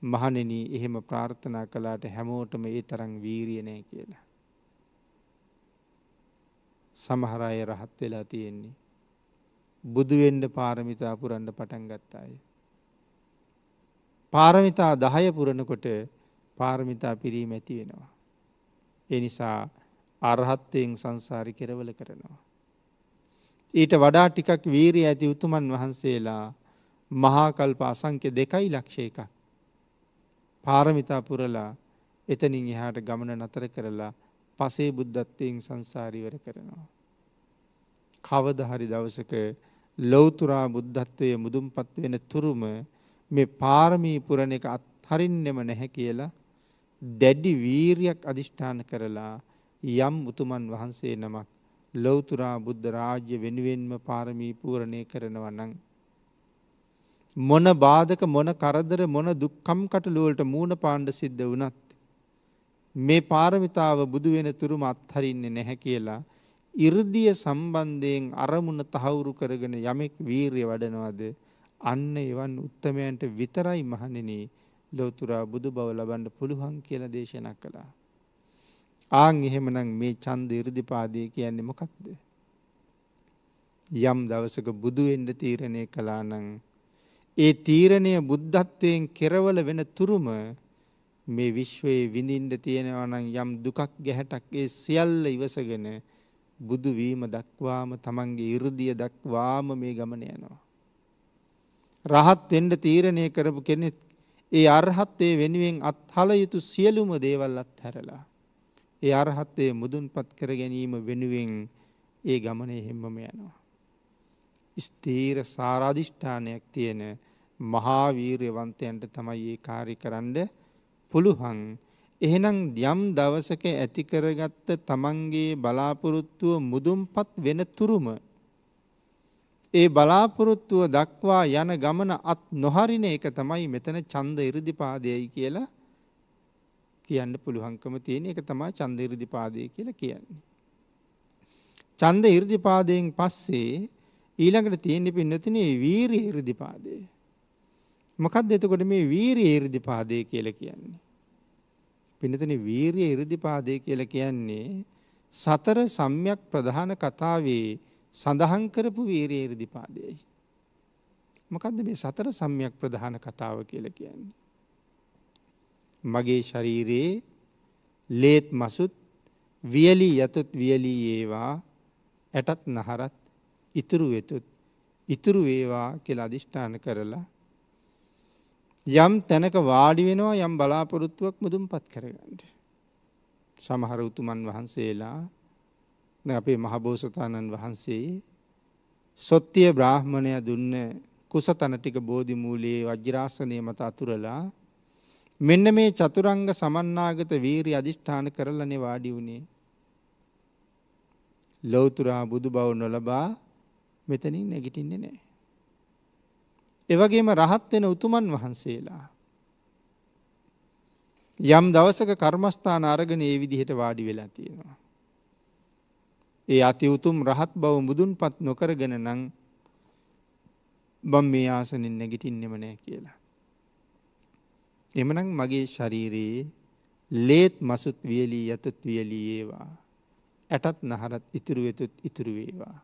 මහනෙන එහෙම ප්‍රාර්ථනා කලාට හැමෝටම ඒ තරං වීරියනය කියලා. සමහරය රහත් වෙලා තියෙන්නේ. බුදුවෙන්ඩ පාරමිතා පුරන්ඩ පටන් ගත්තාය. පාරමිතා දහය පුරණකොට පාරමිතා පිරීම ඇති වෙනවා. එනිසා අරහත්තයෙන් සංසාරි කෙරවල කරනවා. ඊට වඩා ටිකක් වීරී ඇති උතුමන් වහන්සේලා මහාකල්ප අසංක්‍ය දෙකයි ලක්ෂ එකක්. පාරමිතා පුරලා එතනින් එහාට ගමන නතර කරලා පසේ බුද්ධත්වයෙන් සංසාරිවර කරනවා. කවදහරි දවසක ලොවතුරා බුද්ධත්වය මුදුම්පත් වෙන තුරුම මේ පාරමී පුරණ එක අත්හරින්නෙම නැහැ කියලා දැඩ්ඩි වීරියක් අධිෂ්ඨාන කරලා යම් උතුමන් වහන්සේ නමක් ලොවතුරා බුද්ධ රාජ්‍ය වෙනුවෙන්ම පාරමී පූරණය කරනවා නං. මොන බාධක මොන කරදර මොන දුක්කම් කටලුවලට මූුණ පාණ්ඩ සිද්ධ වනත්. මේ පාරමිතාව බුදු වෙන තුරුම අත්හරින්නේ නැහැ කියලා. ඉර්දිය සම්බන්ධයෙන් අරමුණ තහවුරු කරගෙන යමෙක් වීර්ය වඩනවද අන්න එවන් උත්තමයන්ට විතරයි මහණෙනි ලෝතුරා බුදු බව ලබන්න පුළුවන් කියලා දේශනා කළා. ආන් එහෙමනම් මේ ඡන්ද 이르දිපාදේ කියන්නේ මොකක්ද? යම් දවසක බුදු වෙන්න තීරණය කළා නම් ඒ තීරණය බුද්ධත්වයෙන් කෙරවල වෙන තුරුම මේ විශ්වයේ විඳින්න තියෙනවා නම් යම් දුකක් ගැහැටක් ඒ සියල්ල ඉවසගෙන බුදු වීම දක්වාම තමන්ගේ 이르දිය දක්වාම මේ ගමන යනවා. රහත් වෙන්න තීරණය කරපු කෙනෙක් ඒ අරහත්ත්වයේ වෙනුවෙන් අත්හල යුතු සියලුම දේවල් අත්හැරලා ඒ අරහත්ත්වයේ මුදුන්පත් කර ගැනීම වෙනුවෙන් ඒ ගමනේ හැමම යනවා. ස්තීර සාරාධිෂ්ඨානයක් තියෙන මහාවීර්යවන්තයන්ට තමයි ඒ කාරි කරන්න පුළුහන්. එහෙනම් යම් දවසක ඇති කරගත්ත තමන්ගේ බලාපොරොත්තුව මුදුන්පත් වෙන තුරුම ඒ බලාපොරොත්තුව දක්වා යන ගමන අත් නොහරින එක තමයි මෙතන ඡන්ද 이르දිපාදයයි කියලා කියන්න පුළුවන්කම තියෙන එක තමයි ඡන්ද 이르දිපාදය කියලා කියන්නේ. ඡන්ද 이르දිපාදයෙන් පස්සේ ඊළඟට තියෙන්නේ පින්නතිනේ වීරි හෘදිපාදය. මොකක්ද එතකොට මේ වීරි හෘදිපාදය කියලා කියන්නේ? පින්නතිනේ වීරි හෘදිපාදය කියලා කියන්නේ සතර සම්‍යක් ප්‍රධාන කතාවේ සඳහන් කරපු වීරි හෘදිපාදයයි. මොකද්ද මේ සතර සම්‍යක් ප්‍රධාන කතාව කියලා කියන්නේ? මගේ ශරීරයේ ලේත් මසුත් වියලී යතුත් වියලී ඒවා ඇටත් නහරත් ඉතුරු වෙතුත් ඉතුරු වේවා කියලා අදිෂ්ඨාන කරලා යම් තැනක වාඩි වෙනවා යම් බලාපොරොත්තුවක් මුදුන්පත් කරගන්න. සමහර උතුමන් වහන්සේලා අපේ මහබෝසතාණන් වහන්සේ සොත්තිය බ්‍රාහ්මණය දුන්න කුසතන ටික බෝධි මූලයේ වජ්‍රාසනය මත අතුරලා මෙන්න මේ චතුරංග සමන්නාගත වීරිය අදිෂ්ඨාන කරලානේ වාඩි වුණේ. ලෞතුරා බුදු බව නොලබා මෙතනින් නැගිටින්නේ නැහැ. ඒ වගේම රහත් වෙන උතුමන් වහන්සේලා යම් දවසක කර්මස්ථාන අරගෙන ඒ විදිහට වාඩි වෙලා තියෙනවා. ඒ අති උතුම් රහත් බව මුදුන්පත් නොකරගෙන නම් බම් මේ ආසනින් නැගිටින්නෙම නැහැ කියලා. එමනම් මගේ ශරීරයේ ලේත් මසුත් වියලී යතුත් වියලී ඒවා. ඇටත් නහරත් ඉතුරු වෙතුත් ඉතුරු වේවා.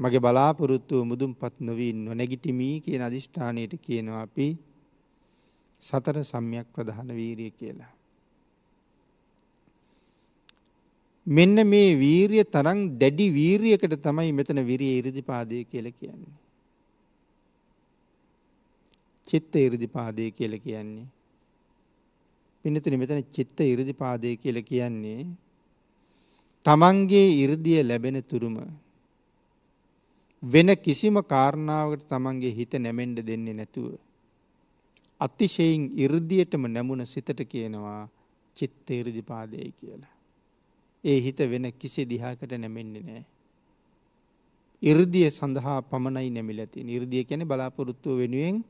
මගේ බලාපොරොත්තුව මුදුන්පත් නොවීන් නොනැගිටිමී කියන අධිෂ්ඨානයට කියනවා අපි සතර සම්යක් ප්‍රධාන වීරිය කියලා. මෙන්න මේ වීරිය තරම් දැඩි වීරියකට තමයි මෙතන විරිය ඉරිදිපාදය කියල කියන්නේ. චිත්ත ඉරිදිපාදය කියල කියන්නේ. පිනතුන මෙතන චිත්ත ඉරිදිපාදය කියල කියන්නේ තමන්ගේ ඉරදිය ලැබෙන තුරුම වෙන කිසිම කාරණාවකට තමන්ගේ හිත නැමෙන්ඩ දෙන්නේ නැතුව. අතිශයෙන් ඉරදියටම නැමුණ සිතට කියනවා චිත්ත ඉරදිපාදය කියලා. ඒ හිත වෙන කිසි දිහාකට නැමෙන්න්නේ නෑ. ඉරදිය සඳහා පමණයි නැමිලති නිර්දිය කැන බලාපොරොත්තුව වෙනුවෙන්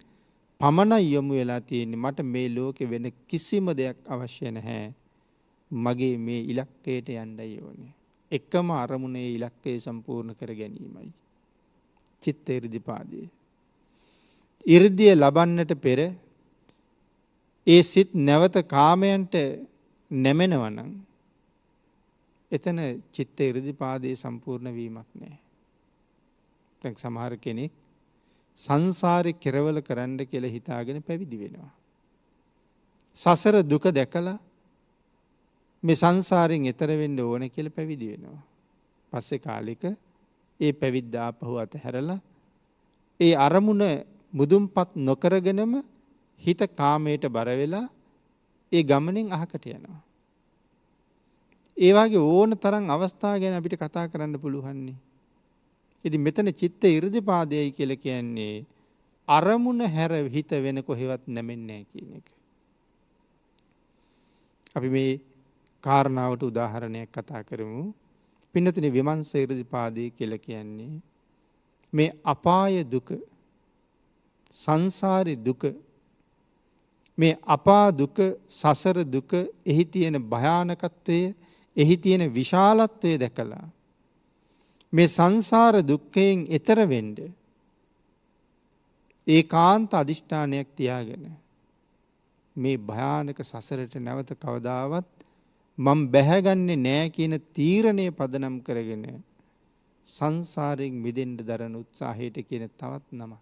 පමණයි යොමු වෙලා තියෙන්නේ මට මේ ලෝකෙ වෙන කිසිම දෙයක් අවශ්‍ය නැහැ මගේ මේ ඉලක්කයට යන්ඩයි ඕනේ. එකම අරමුණේ ඉලක්කේ සම්පූර්ණ කර ගැනීමයි. චිත්ත ඉරිදිපාදය. ඉරිදිය ලබන්නට පෙර ඒ සිත් නැවත කාමයන්ට නැමෙනවනං එතන චිත්ත ඉරිදිපාදයේ සම්පූර්ණ වීමක් නෑ. තැක් සමහර කෙනෙක් සංසාරය කෙරවල කරන්න කියල හිතාගෙන පැවිදි වෙනවා. සසර දුක දැකල මේ සංසාරෙන් එතරවෙන්න ඕන කියල පැවිදි වෙනවා. පස්සෙ කාලික ඒ පැවිද්ද ආපහු අතහැරලා ඒ අරමුණ මුදුන්පත් නොකරගෙනම හිත කාමයට බර වෙලා ඒ ගමනෙන් අහකට යනවා. ඒ වගේ ඕන තරම් අවස්ථා ගැන අපිට කතා කරන්න පුළුවන්නේ. ඉතින් මෙතන චිත්ත 이르දිපාදයයි කියලා කියන්නේ අරමුණ හැර හිත වෙන කොහෙවත් නැමෙන්නේ කියන එක. අපි මේ කාරණාවට උදාහරණයක් කතා කරමු. පින්නතුනි විමංශ 이르දිපාදේ කියලා කියන්නේ මේ අපාය දුක සංසාරේ දුක මේ අපා දුක සසර දුක එහි තියෙන භයානකත්වය එහි තියෙන විශාලත්වය දැකලා මේ සංසාර දුක්ඛයෙන් එතර වෙන්න ඒ කාන්ත අධිෂ්ඨානයක් තියාගෙන මේ භයානක සසරට නැවත කවදාවත් මං බැහැගන්නේ නෑ කියන තීරණය පදනම් කරගෙන සංසාරයෙන් මිදෙන්ඩ දරන උත්සාහයට කියන තවත් නම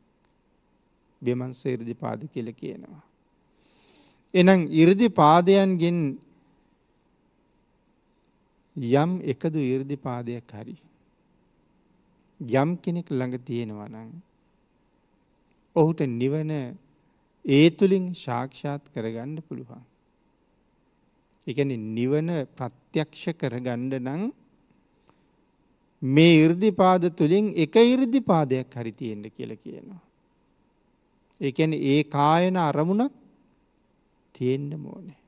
බෙමන් සේරදි පාද කියල කියනවා. එනම් ඉරදි පාදයන්ගෙන් යම් එකදු ඉරදි පාදයක් හරි. යම් කෙනෙක් ළඟ තියෙනවා නං. ඔහුට නිවන ඒ තුළින් ශාක්ෂාත් කරගන්න පුළුවන්. එකන නිවන ප්‍රත්‍යක්ෂ කරගණ්ඩ නං මේ ඉර්දිපාද තුළින් එක ඉර්දිපාදයක් හරි තියෙන්ට කියල කියනවා. එකන ඒ කායන අරමුණක් තියෙන්ඩ මෝනේ.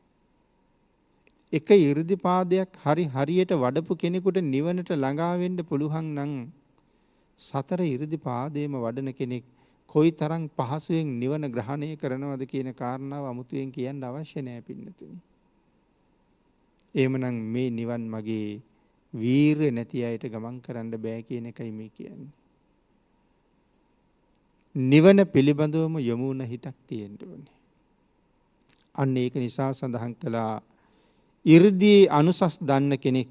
එක ඉර්දිපාදයක් හරි හරියට වඩපු කෙනෙකුට නිවනට ළඟාවෙන්ඩ පුළුවන් නං සතර ඉරදි පාදේම වඩන කෙනෙක් කොයි තරං පහසුවෙන් නිවන ග්‍රහණය කරනවද කියන කාරණාව අමුතුවෙන් කියන්න අවශ්‍ය නෑ පින්නතුනි. එමනං මේ නිවන් මගේ වීරය නැති අයට ගමන් කරන්න බෑ කියන එකයි මේ කියන්නේ. නිවන පිළිබඳවම යොමුණ හිතක් තියෙන්ට ඕනේ. අන්න ඒක නිසා සඳහන් කළා ඉර්දී අනුසස් දන්න කෙනෙක්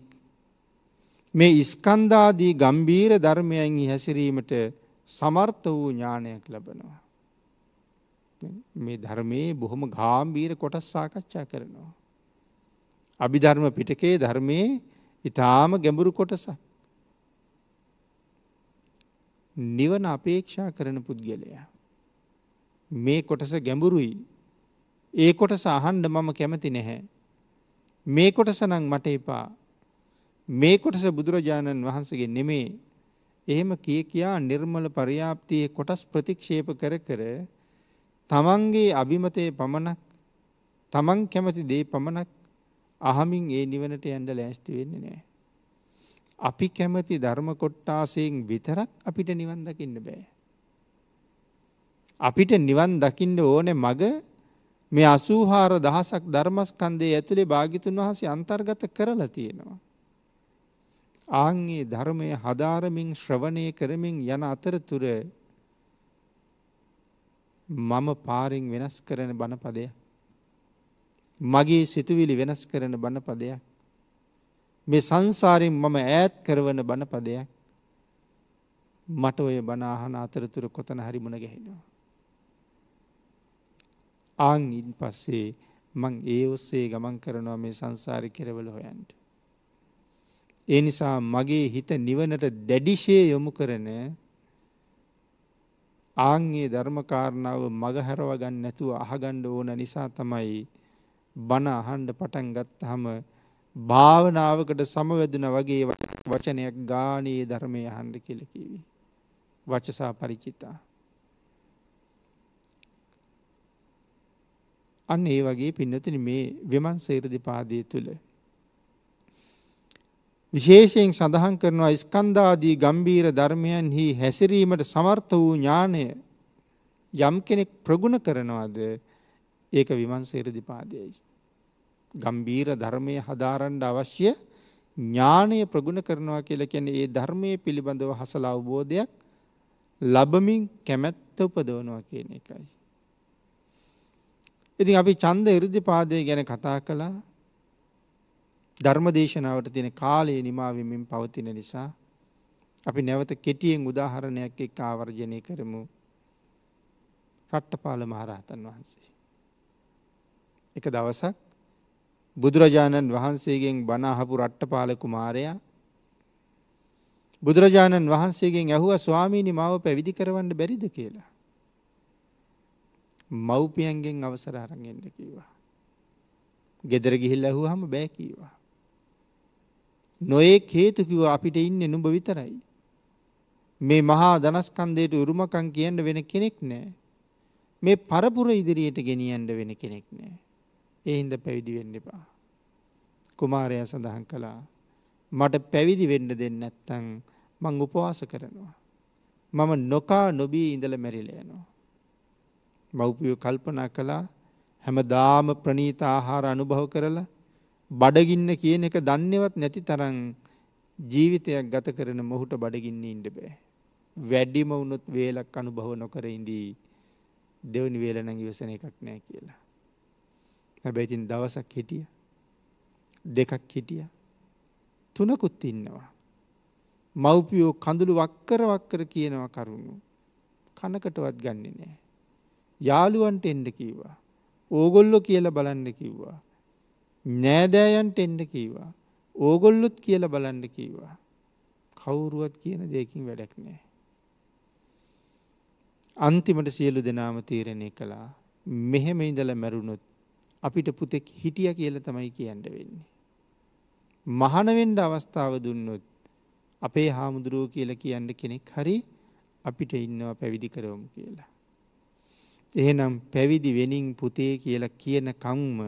මේ ඉස්කන්දාදී ගම්බීර ධර්මයන්හි හැසිරීමට සමර්ථ වූ ඥානයක් ලබනවා. මේ ධර්මයේ බොහොම ගාම්බීර කොටස් සාකච්ඡා කරනවා. අභිධර්ම පිටකේ ධර්මයේ ඉතාම ගැඹුරු කොටසක්. නිවන අපේක්ෂා කරන පුද්ගලයා. මේ කොටස ගැඹුරුයි. ඒ කොටස අහන්ඩ මම කැමති නැහැ. මේ කොටස නං මට එපා. මේ කොටස බුදුරජාණන් වහන්සගේ නෙමේ එහෙම කිය කියා නිර්මල පර්යාප්තියේ කොටස් ප්‍රතික්ෂේප කර කර තමන්ගේ අභිමතය පමණක් තමන් කැමති දේ පමණක් අහමින් ඒ නිවනට ඇන්ඩ ලෑස්ති වෙන්න නෑ. අපි කැමති ධර්ම කොට්ටාසයෙන් විතරක් අපිට නිවන් දකින්න බෑ. අපිට නිවන් දකින්න ඕන මග මේ අසූහාර දහසක් ධර්මස්කන්දේ ඇතුළේ භාගිතුන් වහසේ අන්තර්ගත කරලා තියෙනවා. ආංගේ ධර්මය හදාරමින් ශ්‍රවණය කරමින් යන අතරතුර මම පාරෙන් වෙනස් කරන බණපදය. මගේ සිතුවිලි වෙනස් කරන බණපදයක්. මේ සංසාරයෙන් මම ඈත් කරවන බණපදයක් මට ඔය බනාහන අතරතුර කොතන හරි මුණ ගැහෙනවා. ආං ඉන් පස්සේ මං ඒ ඔස්සේ ගමන් කරනවා මේ සංසාරි කෙරවල හොයන්ට. ඒ නිසා මගේ හිත නිවනට දැඩිශේ යොමු කරන ආංගේ ධර්මකාරණාව මගහැරවගන්න නැතුව අහගණ්ඩ ඕන නිසා තමයි බණ අහන්ඩ පටන් ගත්තහම භාවනාවකට සමවැදන වගේ වචනයක් ගානයේ ධර්මය අහන්ඩ කෙලකිවි. වචසා පරිචිතා. අන්න ඒ වගේ පින්නතින මේ විමන් සේරදි පාදය තුළ විශේෂයෙන් සඳහන් කරනවා ස්කන්ධාදී ගම්බීර ධර්මයන්හි හැසිරීමට සමර්ථ වූ ඥානය යම් කෙනෙක් ප්‍රගුණ කරනවාද ඒක විමන්සේරදි පාදයයි. ගම්බීර ධර්මය හදාරන්ඩ අවශ්‍ය ඥානය ප්‍රගුණ කරනවා කියල කැන ඒ ධර්මය පිළිබඳව හසල අවබෝධයක් ලබමින් කැමැත්ත උපදවනවා කියන එකයි. ඉතින් අපි චන්ද ඉරදි පාදය ගැන කතා කළා ධර්ම දේශනාවට තියෙන කාලයේ නිමාවමින් පවතින නිසා අපි නැවත කෙටියෙන් උදාහරණයක් එක් ආවර්ජනය කරමු රට්ටපාල මහරහතන් වහන්සේ. එක දවසක් බුදුරජාණන් වහන්සේගෙන් බනාහපු රට්ටපාල කුමාරයා බුදුරජාණන් වහන්සේගෙන් ඇහුව ස්වාමීනි මාව පැවිදි කරවන්න බැරිද කියලා. මව්පියන්ගෙන් අවසර අරගෙන්ට කිවා. ගෙදර ගිහිල් ඇහු හම බෑකීවා. නොඒ හේතුකිව අපිට ඉන්න නුඹ විතරයි. මේ මහා දනස්කන්දයට උරුමකං කියන්න වෙන කෙනෙක් නෑ. මේ පරපුර ඉදිරියට ගෙනියන්ට වෙන කෙනෙක් නෑ. එහින්ද පැවිදි වෙන්න එපා. කුමාරය සඳහන් කළා මට පැවිදි වෙන්න දෙන්න ඇත්තං මං උපවාස කරනවා. මම නොකා නොබී ඉඳල මැරිලයනවා. මව්පියෝ කල්පනා කළා හැමදාම ප්‍රනීත ආහාර අනුභව කරලා බඩගින්න කියන එක දන්නවත් නැති තරම් ජීවිතයක් ගත කරන මොහුට බඩගින්න ඉන්න බෑ. වැඩිම වුණොත් වේලක් අනුභව නොකර ඉදී දෙවනි වේල නැ ඉවසන එකක් නෑ කියලා. හැබැයිතින් දවසක් හිටිය දෙකක් හිටිය තුනකුත් ඉන්නවා. මව්පියෝ කඳුළු වක්කර වක්කර කියනවා කරුණු කනකටවත් ගන්නේ නෑ. යාළුවන්ට එන්ඩ කීවා. ඕගොල්ලො කියල බලන්න කිව්වා. නෑදෑයන්ට එන්ඩ කීවා. ඕගොල්ලොත් කියල බලන්න කීවා. කවුරුවත් කියන දෙකින් වැඩක් නෑ. අන්තිමට සියලු දෙනාම තීරණය කළා මෙහෙම ඉඳල මැරුණොත් අපිට පුතෙක් හිටිය කියල තමයි කියන්න වෙන්නේ. මහනවෙන්ඩ අවස්ථාව දුන්නොත් අපේ හාමුදුරුවෝ කියල කියන්න කෙනෙක් හරි අපිට ඉන්නවා පැවිදි කරවමු කියලා. එහෙනම් පැවිදි වෙනින් පුතේ කියලා කියන කංම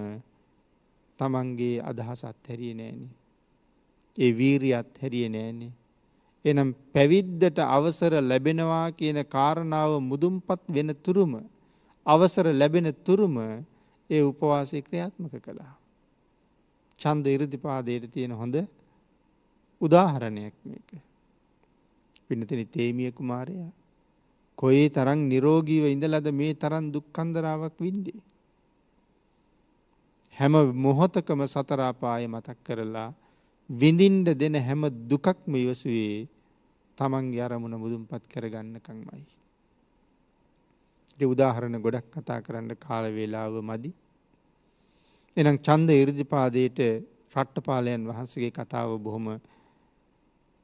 තමන්ගේ අදහස් අත්හැරිය නෑනේ. ඒ වීරි අත්හැරිය නෑනේ. එනම් පැවිද්දට අවසර ලැබෙනවා කියන කාරණාව මුදුම්පත් වෙන තුරුම අවසර ලැබෙන තුරුම ඒ උපවාසය ක්‍රියාත්මක කළා. චන්ද ඉරදිපාදයට තියෙන හොඳ උදාහරණයක් මේක. පිනතින තේමිය කුමාරයා කොයේ තරං නිරෝගීව ඉඳලද මේ තරන් දුක්කන්දරාවක් වින්දේ. හැම මොහොතකම සතරාපාය මතක් කරලා විඳින්ඩ දෙන හැම දුකක්ම ඉවසුවේ තමන්ගේ අරමුණ මුදුම් පත් කරගන්නකංමයි. උදාහරණ ගොඩක් කතා කරන්න කාල වේලාව මදි. එනම් චන්ද ඉරදිපාදයට රට්ටපාලයන් වහන්සගේ කතාව බොහොම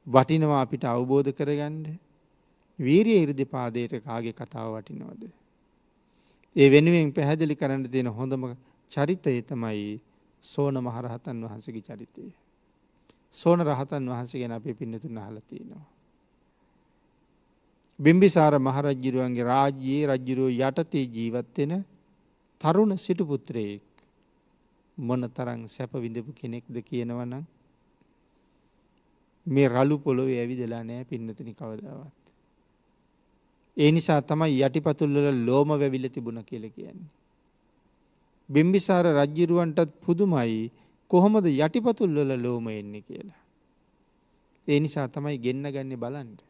වටිනවා අපිට අවබෝධ කරගන්න වීරිය ඉරදිපාදයට කාගේ කතාව වටිනවද. ඒ වෙනුවෙන් පැහැදිලි කරන්න තියෙන හොඳම චරිතය තමයි සෝන මහරහතන් වහන්සගේ චරිතය. සෝන රහතන් වහන්සේ ගැන අපේ පින්නතුන් අහලතිනවා. බිම්බිසාර මහරජ්ජිරුවන්ගේ රාජ්‍යයේ රජ්ජිරුව යටතේ ජීවත්වෙන තරුණ සිටුපුත්‍රයෙක් මොන තරං සැප විඳපු කෙනෙක්ද කියනවනම් මේ රලු පොළොව ඇවිදලා නෑ පින්නතිනි කවදාවත්. ඒ නිසා තමයි යටිපතුල්වල ලෝම වැවිල තිබුණ කියල කියන්නේ. බිම්බිසාර රජ්ජිරුවන්ටත් පුදුමයි කොහොමද යටිපතුල්වල ලෝම එන්නේ කියලා. ඒ නිසා තමයි ගෙන්න්න ගන්න බලන්ට.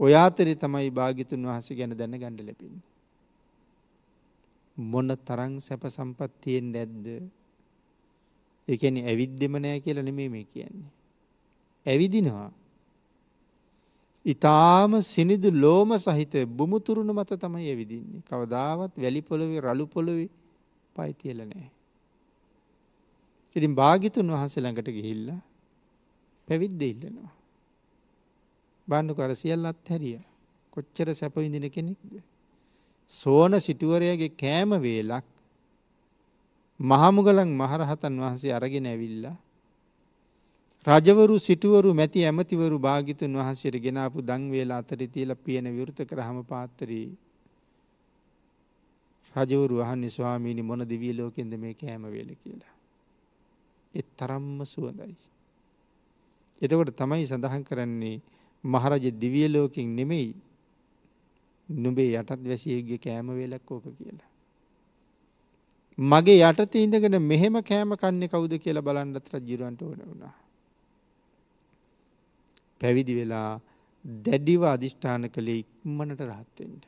ඔයාතරි තමයි භාගිතුන් වහස ගැන දැන ගණඩ ලැබින්. මොන්න තරං සැප සම්පත්තියෙන් නැද්ද එකන ඇවිද්දෙම නෑ කියල නෙමේ මේ කියන්නේ. ඇවිදිනවා. ඉතාම සිනිදු ලෝම සහිත බුමුතුරුණු මත තමයි ඇවිදින්නේ කවදාවත් වැලි පොළොවේ රලු පොළොවේ පයිතියල නෑ. ඉතින් භාගිතුන් වහන්සේ ළඟට ගිහිල්ල පැවිද්ද ඉල්ලනවා. බාණ්ඩුකර සියල් අත්හැරිය කොච්චර සැපවිඳින කෙනෙක්ද. සෝන සිටුවරයගේ කෑම වේලක් මහමුගලන් මහරහතන් වහන්සේ අරගෙන ඇවිල්ලා. රජවරු සිටුවරු මැති ඇමතිවරු භාගිතුන් වහන්සේට ගෙනාපු දංවේලා අතරි තියල පියන විවෘත කරහම පාත්තරී. රජවරු අහන්නේ ස්වාමීනි මොන දිවිය ලෝකෙන්ද මේ කෑම වේල කියලා. එත් තරම්ම සුවඳයි. එතකොට තමයි සඳහන් කරන්නේ මහරජ දිවිය ලෝකින් නෙමෙයි නුබේ යටත් වැසියගේ කෑම වේලක් ඕක කියලා. මගේ යටත ඉඳගෙන මෙහෙම කෑම කන්නේ කවුද කියලා බලන්නත් රජ්ජිරුවන්ට ඕන වුණා. පැවිදි වෙලා දැඩිව අධිෂ්ඨාන කළේ ඉක්මනට රහත්තෙන්ට.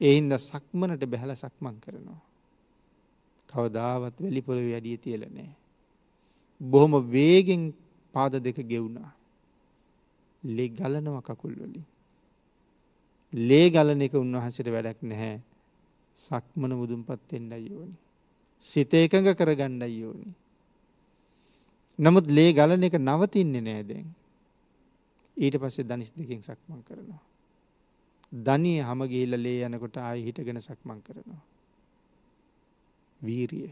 එයින්ද සක්මනට බැහල සක්මන් කරනවා. කවදාවත් වැලිපොළ වැඩිය තියල නෑ. බොහොම වේගෙන් පාද දෙක ගෙවුණා. ලෙ ගලනව කකුල් වලින්. ලේ ගලන එක උන්වහන්සට වැඩක් නැහැ සක්මන මුදුම් පත්තෙන්ඩයි යෝනි. සිත එකඟ කරගණ්ඩයි යෝනි. නමුත් ලේ ගලන එක නවතින්නේ නෑදැන්. ඊට පස්සේ දනිස් දෙකින් සක්මන් කරනවා. ධනය හමගේල්ල ලේ යනකොට ආය හිටගෙන සක්මන් කරනවා. වීරිය.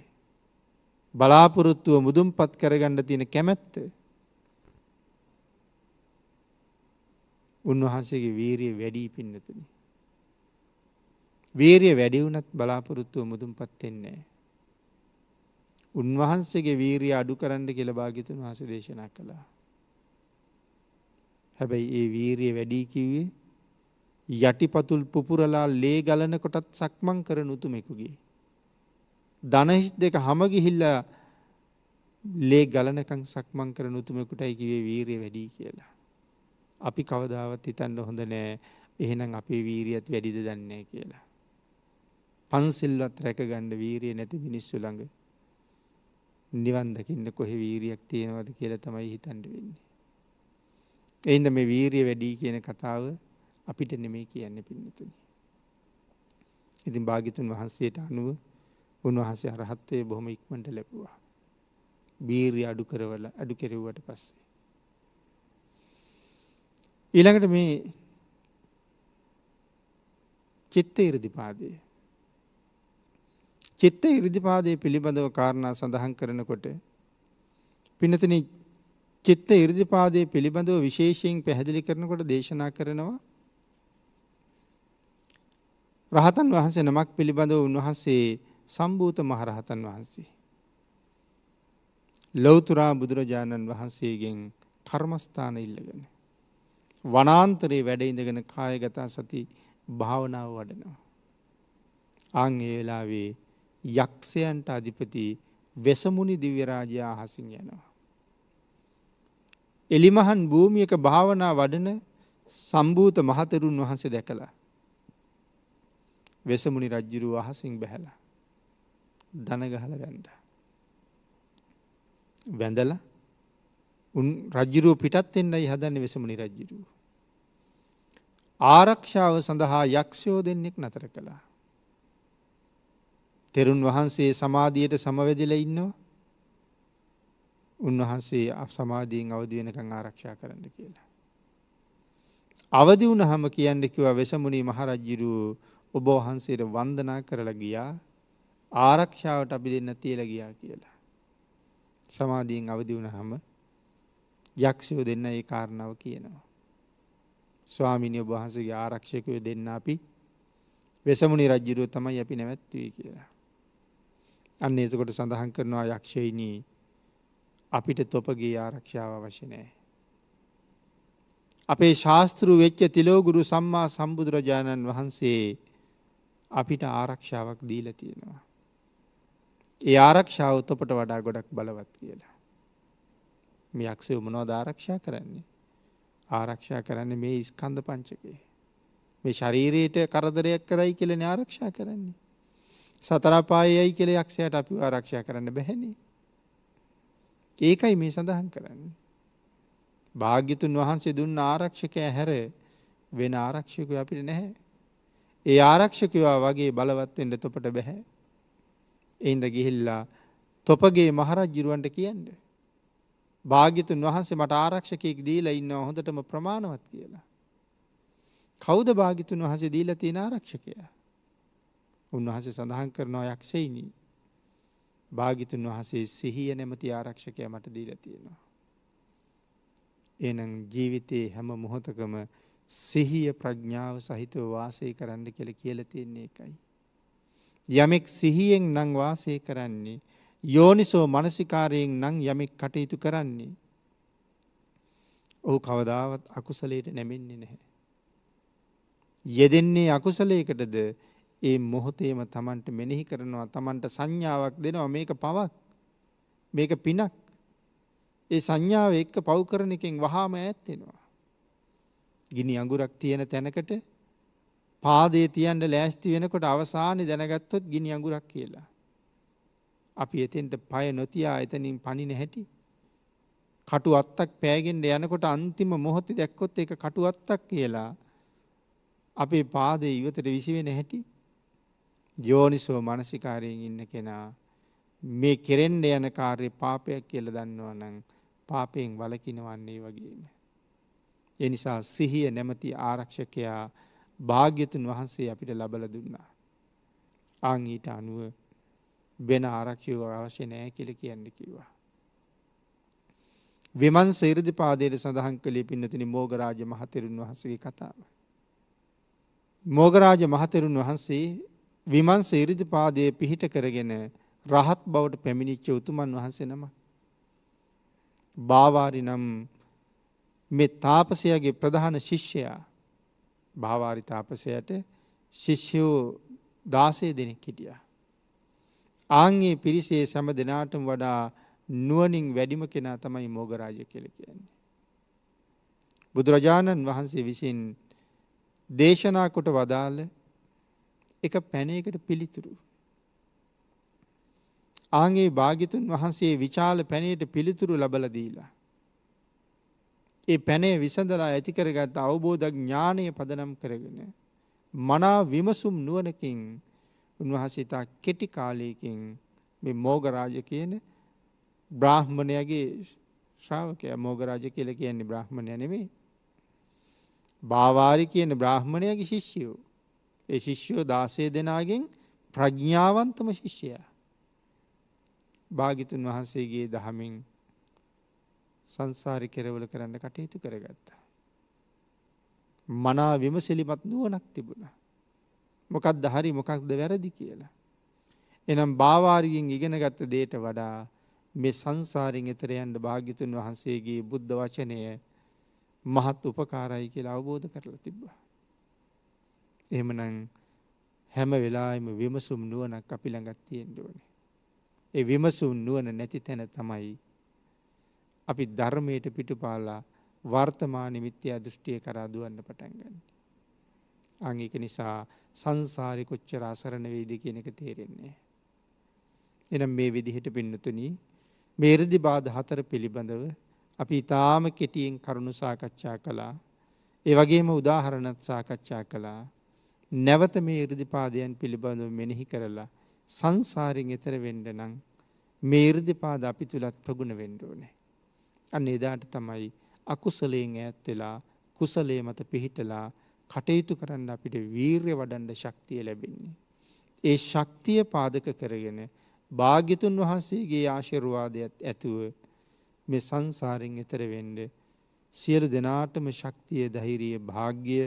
බලාපොරොත්තුව මුදුම් පත් කරගණ්ඩ තියෙන කැමැත්ත උන්වහන්සේගේ වීරිය වැඩී පින්නතුනි. වීරිය වැඩිවුනත් බලාපොරොත්තුව මුදුම් පත්වෙන්නේ. උන්වහන්සේගේ වීරිය අඩු කරන්න කියල භාගිතුන් වහස දේශනා කළා. හැබැයි ඒ වීරිය වැඩී කිව්වේ යටිපතුල් පුපුරලා ලේ ගලන කොටත් සක්මං කර නුතුමෙකුගේ. දනහිස් දෙක හමගිහිල්ල ලේ ගලනකං සක්මං කර නුතුමෙකුටයි කිවේ වීරය වැඩී කියලා. අපි කවදාවත් හිතන්න හොඳ නෑ එහෙනම් අපේ වීරියත් වැඩිද දන්නේ කියලා. පන්සිල්වත් රැක ගණ්ඩ වීරිය නැති මිනිස්සු ළඟ නිවන් දකින්න කොහෙ වීරියක් තියෙනවද කියලා තමයි හිතන්ඩ වෙන්නේ. එයින්ද මේ වීරිය වැඩී කියන කතාව අපිට නෙමේ කියන්න පින්නතුනි. ඉතින් භාගිතුන් වහන්සේට අනුව උන්වහන්සේ අරහත්වය බොහොම ඉක්මට ලැබවා. බීරි අඩු කරවල අඩු කෙරෙව්වට පස්සේ. ඊළඟට මේ චිත්ත ඉරදිපාදය. චිත්ත ඉරදිපාදය පිළිබඳව කාරණා සඳහන් කරනකොට පිනතන චිත්ත ඉරදිපාදය පිළිබඳව විශේෂයෙන් පැහැදිලි කරනකොට දේශනා කරනවා රහතන් වහන්සේ නමක් පිළිබඳව උන්වහන්සේ සම්භූත මහරහතන් වහන්සේ. ලොවතුරා බුදුරජාණන් වහන්සේගෙන් කර්මස්ථාන ඉල්ලගෙන. වනාන්තරයේ වැඩඉඳගෙන කායගතා සති භාවනාව වඩනවා. අං ඒ වෙලාවේ යක්ෂයන්ට අධිපති වෙසමුණි දිව්‍යරාජයා හසින් යනවා. එලිමහන් භූමියක භාවනා වඩන සම්භූත මහතරුන් වහන්සේ දැකලා. වෙසමුණි රජ්ජුරුව අහසින් බැහැලා. දනගහල වැන්ද. වැඳල උන් රජ්ජුරුව පිටත් එන්නයි හදන්න වෙසමුණි රජ්ජුරුව. ආරක්ෂාව සඳහා යක්ෂයෝ දෙන්නෙක් නතර කළා. තෙරුන් වහන්සේ සමාධියයට සමවැදිල ඉන්නවා උන්වහන්සේ අප සමාධීෙන් අවදි වෙනකං ආරක්ෂා කරන්න කියලා. අවදි වුණ හම කියන්නෙකිව වෙසමුණී මහරජ්ජිරු ඔබ වහන්සේට වන්දනා කරලා ගියා ආරක්ෂාවට අපි දෙන්න තියල ගියා කියලා. සමාධීෙන් අවදි වුණ හම යක්ෂයෝ දෙන්න ඒ කාරණාව කියනවා. ස්වාමිනි ඔබ වහන්සගේ ආරක්ෂකය දෙන්න අපි වෙසමුණි රජ්ජිරුව තමයි අපි නැවැත්වී කියලා. අන්න එතකොට සඳහන් කරනවා යක්ෂයිනී අපිට තොපගේ ආරක්ෂාව වශනෑ. අපේ ශාස්තෘ වෙච්ච තිලෝගුරු සම්මා සම්බුදුරජාණන් වහන්සේ අපිට ආරක්ෂාවක් දීල තියෙනවා. ඒ ආරක්ෂාව තොපට වඩා ගොඩක් බලවත් කියලා. මේ යක්ෂය උමනෝද ආරක්ෂා කරන්නේ. ආරක්ෂා කරන්න මේ ස්කන්ධ පංචකේ. මේ ශරීරයට කරදරයක් කරයි කියලන ආරක්ෂා කරන්නේ. සතරපායයි කියල යක්ෂයට අපි ආරක්ෂා කරන්න බැහැනේ. ඒකයි මේ සඳහන් කරන්නේ. භාග්‍යතුන් වහන්සේ දුන්න ආරක්ෂකය හැර වෙන ආරක්ෂකය අපිට නැහැ. ඒ ආරක්ෂකවා වගේ බලවත්තෙන්ට තොපට බැහැ. එයින්ද ගිහිල්ලා තොපගේ මහරජ්ජිරුවන්ට කියන්න. භාග්‍යතුන් වහන්සේ මට ආරක්ෂකයෙක් දීලා ඉන්න හොඳටම ප්‍රමාණවත් කියලා. කෞද භාගිතුන් වහසේ දීලා තියෙන ආරක්ෂකය. උන්වහසේ සඳහන් කරනවා යක්ෂයිනී. භාගිතුන් වහසේ සිහිය නැමති ආරක්ෂකය මට දීලා තියෙනවා. එනම් ජීවිතයේ හැම මොහොතකම සිහිය ප්‍රඥාව සහිතව වාසය කරන්න කෙළ කියල තියෙන්නේ එකයි. යමෙක් සිහියෙන් නං වාසය කරන්නේ යෝනිසෝ මනසිකාරයෙන් නං යමෙක් කටයුතු කරන්නේ. ඔහු කවදාවත් අකුසලයට නැමෙන්නේ නැහැ. යෙදෙන්නේ අකුසලයකටද ඒ මොහොතේම තමන්ට මෙනෙහි කරනවා තමන්ට සංඥාවක් දෙනවා මේක පවක් මේක පිනක් ඒ සංඥාව එක්ක පව් කරන එකෙන් වහාම ඇත්තෙනවා. ගිනි අඟුරක් තියෙන තැනකට පාදේ තියන්ට ලෑස්ති වෙනකොට අවසානය දැනගත්තොත් ගිනි අඟුරක් කියලා. අපි එතෙන්ට පය නොතියා එතනින් පණින හැටි. කටු අත්තක් පෑගෙන්ට යනකොට අන්තිම මොහොති දැක්කොත් එක කටු අත්තක් කියලා අපේ පාදය ඉවතට විසිවෙන හැටි යෝනිසෝ මනසිකාරයෙන් ඉන්න කෙනා මේ කෙරෙන්ඩ යන කාර්ය පාපයක් කියල දන්නවා නං පාපයෙන් වලකිනවන්නේ වගේම. එනිසා සිහිය නැමති ආරක්ෂකයා භාග්‍යතුන් වහන්සේ අපිට ලබල දුන්නා. ආංගීට අනුව වෙන ආරක්ෂයව අවශ්‍ය නෑ කියල කියන්න කිවා. විමන් සේරදි පාදයට සඳහන් කළේ පින්නතින මෝගරාජ මහතෙරුන් වහසගේ කතාව. මෝගරාජ මහතෙරුන් වහන්සේ විමන් සේරිදි පාදය පිහිට කරගෙන රහත් බවට පැමිණිච්ච උතුමන් වහන්සේ නම. භාවාරි නම් මෙ තාපසයගේ ප්‍රධාන ශිෂ්‍යයා භාවාරි තාපසයට ශිෂ්‍යයෝ දාසය දෙනෙක් හිටියා. ආංගේ පිරිසේ සැම දෙනාටම වඩා නුවනින් වැඩිම කෙනා තමයි මෝගරාජ කෙල කියන්නේ. බුදුරජාණන් වහන්සේ විසින් දේශනා කොට වදාළ එක පැනයකට පිළිතුරු. ආගේ භාගිතුන් වහන්සේ විචාල පැනයට පිළිතුරු ලබල දීලා. ඒ පැනේ විසඳලා ඇතිකරගත් අවබෝධ ඥානය පදනම් කරගෙන. මනා විමසුම් නුවනකින් උන්වහසිතා කෙටි කාලයකින් මේ මෝගරාජ කියන බ්‍රාහ්මණයගේ ශ්‍රාවකය මෝගරාජ කියල කියන්නේ බ්‍රහ්මණය නෙමේ. භාවාරි කියන බ්‍රාහ්මණයගේ ශිෂ්‍යයෝ. ඒ ශිෂ්‍යයෝ දාසය දෙනාගෙන් ප්‍රඥ්ඥාවන්තම ශිෂ්‍යයා. භාගිතුන් වහන්සේගේ දහමින් සංසාරි කෙරවල කරන්න කටයුතු කරගත්තා. මනා විමසිලිමත් නුවනක් තිබුණ. මොකක් දහරි මොකක්ද වැරදි කියලා. එනම් භාවාරියෙන් ඉගෙන ගත්ත දේට වඩා මේ සංසාරින් එතරයන්ට භාගිතුන් වහන්සේගේ බුද්ධ වචනය මහත් උපකාරයි කියලා අවබෝධ කරලා තිබ්බා. එහෙමනං හැම වෙලාම විමසුම් නුවනක් අපි ළඟත් තියෙන්ට ඕනේ. ඒ විමසුම් නුවන නැති තැන තමයි අපි ධර්මයට පිටුපාලා වර්තමාන මිත්‍යයා දෘෂ්ටිය කරා දුවන්න පටන්ගන්න. අංගික නිසා සංසාරි කොච්චර අසරණ වේද කියන එක තේරෙන්නේ. එනම් මේ විදිහට පින්නතුනී මේරදි බාධ හතර පිළිබඳව අපි ඉතාම කෙටියෙන් කරුණු සාකච්ඡා කළා. ඒ වගේම උදාහරණත් සාකච්ඡා කළා. නැවත මේ ඉරදිපාදයන් පිළිබඳව මෙනෙහි කරලා සංසාරින් එතර වෙන්ඩ නං මේ ඉරදිපාද අපි තුළත් ප්‍රගුණ වෙන්ඩෝනේ. අන්න එදාට තමයි අකුසලයෙන් ඈත් වෙලා කුසලේ මත පිහිටලා කටයුතු කරන්න අපිට වීර්ය වඩන්ඩ ශක්තිය ලැබෙන්නේ. ඒ ශක්තිය පාදක කරගෙන භාග්‍යතුන් වහන්සේගේ ආශිර්වාදයක් ඇතුව මේ සංසාරෙන් එතර වෙන්ඩ සියලු දෙනාටම ශක්තිය දහිරිය භාග්‍ය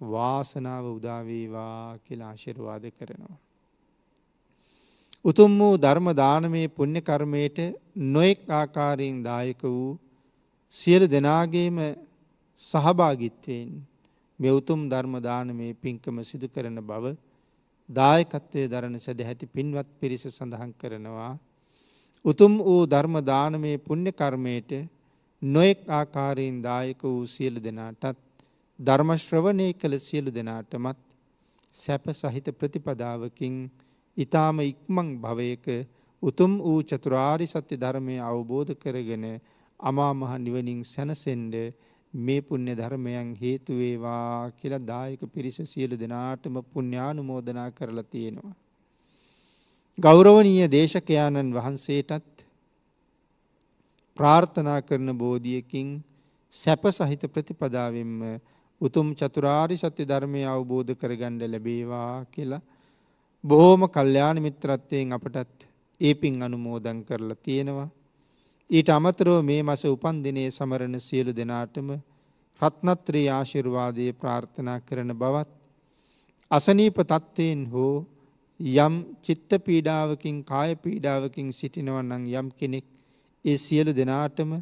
වාසනාව උදාවේවා කියලා ආශිර්වාද කරනවා. උතුම් වූ ධර්ම දානමේ පුණ්‍ය කර්මයට නොයෙක් ආකාරයෙන් දායක වූ සියලු දෙනාගේම සහභාගිත්වයෙන් මේ උතුම් ධර්ම දානමේ පින්කම සිදු කරන බව දායකත්වය දරන සැදැහැති පින්වත් පිරිස සඳහන් කරනවා. උතුම් වූ ධර්ම දානමේ පුණ්‍ය කර්මයට නොයෙක් ආකාරයෙන් දායක වූ සියලු දෙනාටත් ධර්මශ්‍රවණය කළ සියලු දෙනාටමත් සැප සහිත ප්‍රතිපදාවකින් ඊ타ම ඉක්මන් භවයක උතුම් වූ චතුරාරි සත්‍ය ධර්මය අවබෝධ කරගෙන අමා මහ නිවනින් සැනසෙන්ඩ මේ පුණ්‍ය ධර්මයන් හේතු වේවා කියලා දායක පිරිස සියලු දෙනාටම පුණ්‍යානුමෝදනා කරලා තියෙනවා. ගෞරවනීය දේශකයාණන් වහන්සේටත් ප්‍රාර්ථනා කරන බෝධියකින් සැප සහිත ප්‍රතිපදාවෙන්ම උතුම් චතුරාරි සත්‍ය ධර්මය අවබෝධ කරගණ්ඩ ලැබේවා කියලා බොහෝම කල්්‍යාන මිත්‍රත්වයෙන් අපටත් ඒ පින් අනුමෝදන් කරලා තියෙනවා. ඊට අමතරව මේ මස උපන්දිනයේ සමරණ සියලු දෙනාටම රත්නත්‍රී ආශිර්වාදය ප්‍රාර්ථනා කරන බවත් අසනීප තත්ත්වයෙන් හෝ යම් චිත්ත පීඩාවකින් කාය පීඩාවකින් සිටිනවන්නන් යම් කෙනෙක් ඒ සියලු දෙනාටම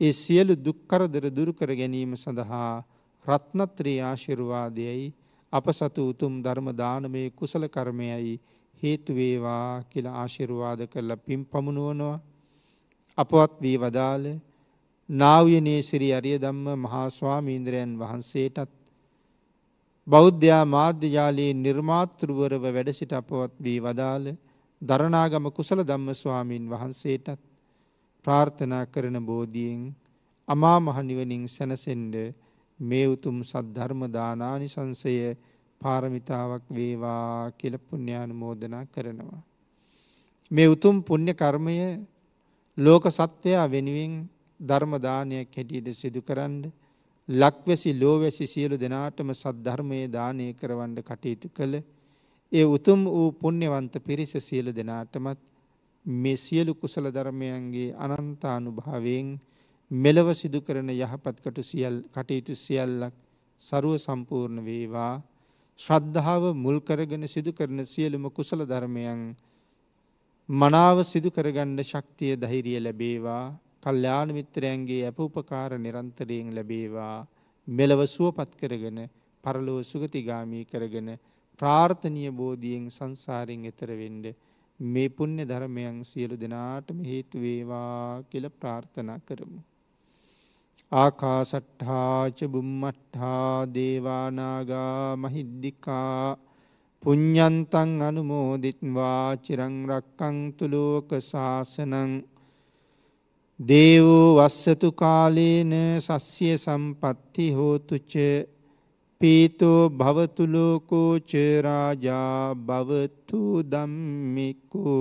ඒ සියලු දුක්කරදර දුරුකර ගැනීම සඳහා රත්නත්‍රී ආශිර්වාදයයි අප සතු උතුම් ධර්ම දානමය කුසල කර්මයයි හේතුවේවා කියලා ආශිර්වාද කරලා පින් පමුණුවනවා අපවත් වී වදාළ නාවයනේ සිරි අරිය ධම්ම මහා ස්වාමීන්ද්‍රයන් වහන්සේටත් බෞද්ධයා මාධ්‍යජාලයේ නිර්මාතෘවරව වැඩසිට අපවත් වී වදාළ දරනාගම කුසල ධම්ම ස්වාමීන් වහන්සේටත් ප්‍රාර්ථනා කරන බෝධියෙන් අමා මහනිවනින් සැනසෙන්ඩ මේ උතුම් සද්ධර්ම දානානි සංසය පාරමිතාවක් වේවා කියල පුුණ්‍යානුමෝදනා කරනවා. මේ උතුම් පුුණ්‍ය කර්මය ලෝක සත්වයා වෙනුවෙන් ධර්මදානයක් හැටියට සිදු කරන්න ලක්වැසි ලෝවැසි සියලු දෙනාටම සද්ධර්මය දානය කරවන්න කටයුතු කළ ඒ උතුම් වූ පුුණ්‍යවන්ත පිරිස සියලු දෙනාටමත් මේ සියලු කුසල ධර්මයන්ගේ අනන්තානුභාවයෙන් මෙලව සිදු කරන යහපත්කට සියල් කටයුතු සියල්ලක් සරුව සම්පූර්ණ වේවා. ශ්‍රද්ධාව මුල් කරගෙන සිදු කරන සියලුම කුසල ධර්මයන් මනාව සිදු කරගන්න ශක්තිය දහිරිය ලැබේවා කල්්‍යාන මිත්‍රයන්ගේ ඇප උපකාර නිරන්තරයෙන් ලැබේවා මෙලව සුවපත් කරගෙන පරලෝ සුගතිගාමී කරගෙන ප්‍රාර්ථනය බෝධියෙන් සංසාරෙන් එතරවෙන්ඩ මේ පුුණ්‍ය ධර්මයන් සියලු දෙනාටම හේතුවේවා කියල ප්‍රාර්ථනා කරමු. ආකාසට්ඨාච බුම්මට්ඨා දේවානාගා මහිද්దికා පුඤ්ඤන්තං අනුමෝදිත්වා චිරං රක්කන්තු ලෝක සාසනං දේවෝ වස්සතු කාලේන සස්්‍ය සම්පත්ති හෝතු ච පීතෝ භවතු ලෝකෝ ච රාජා භවතු ධම්මිකෝ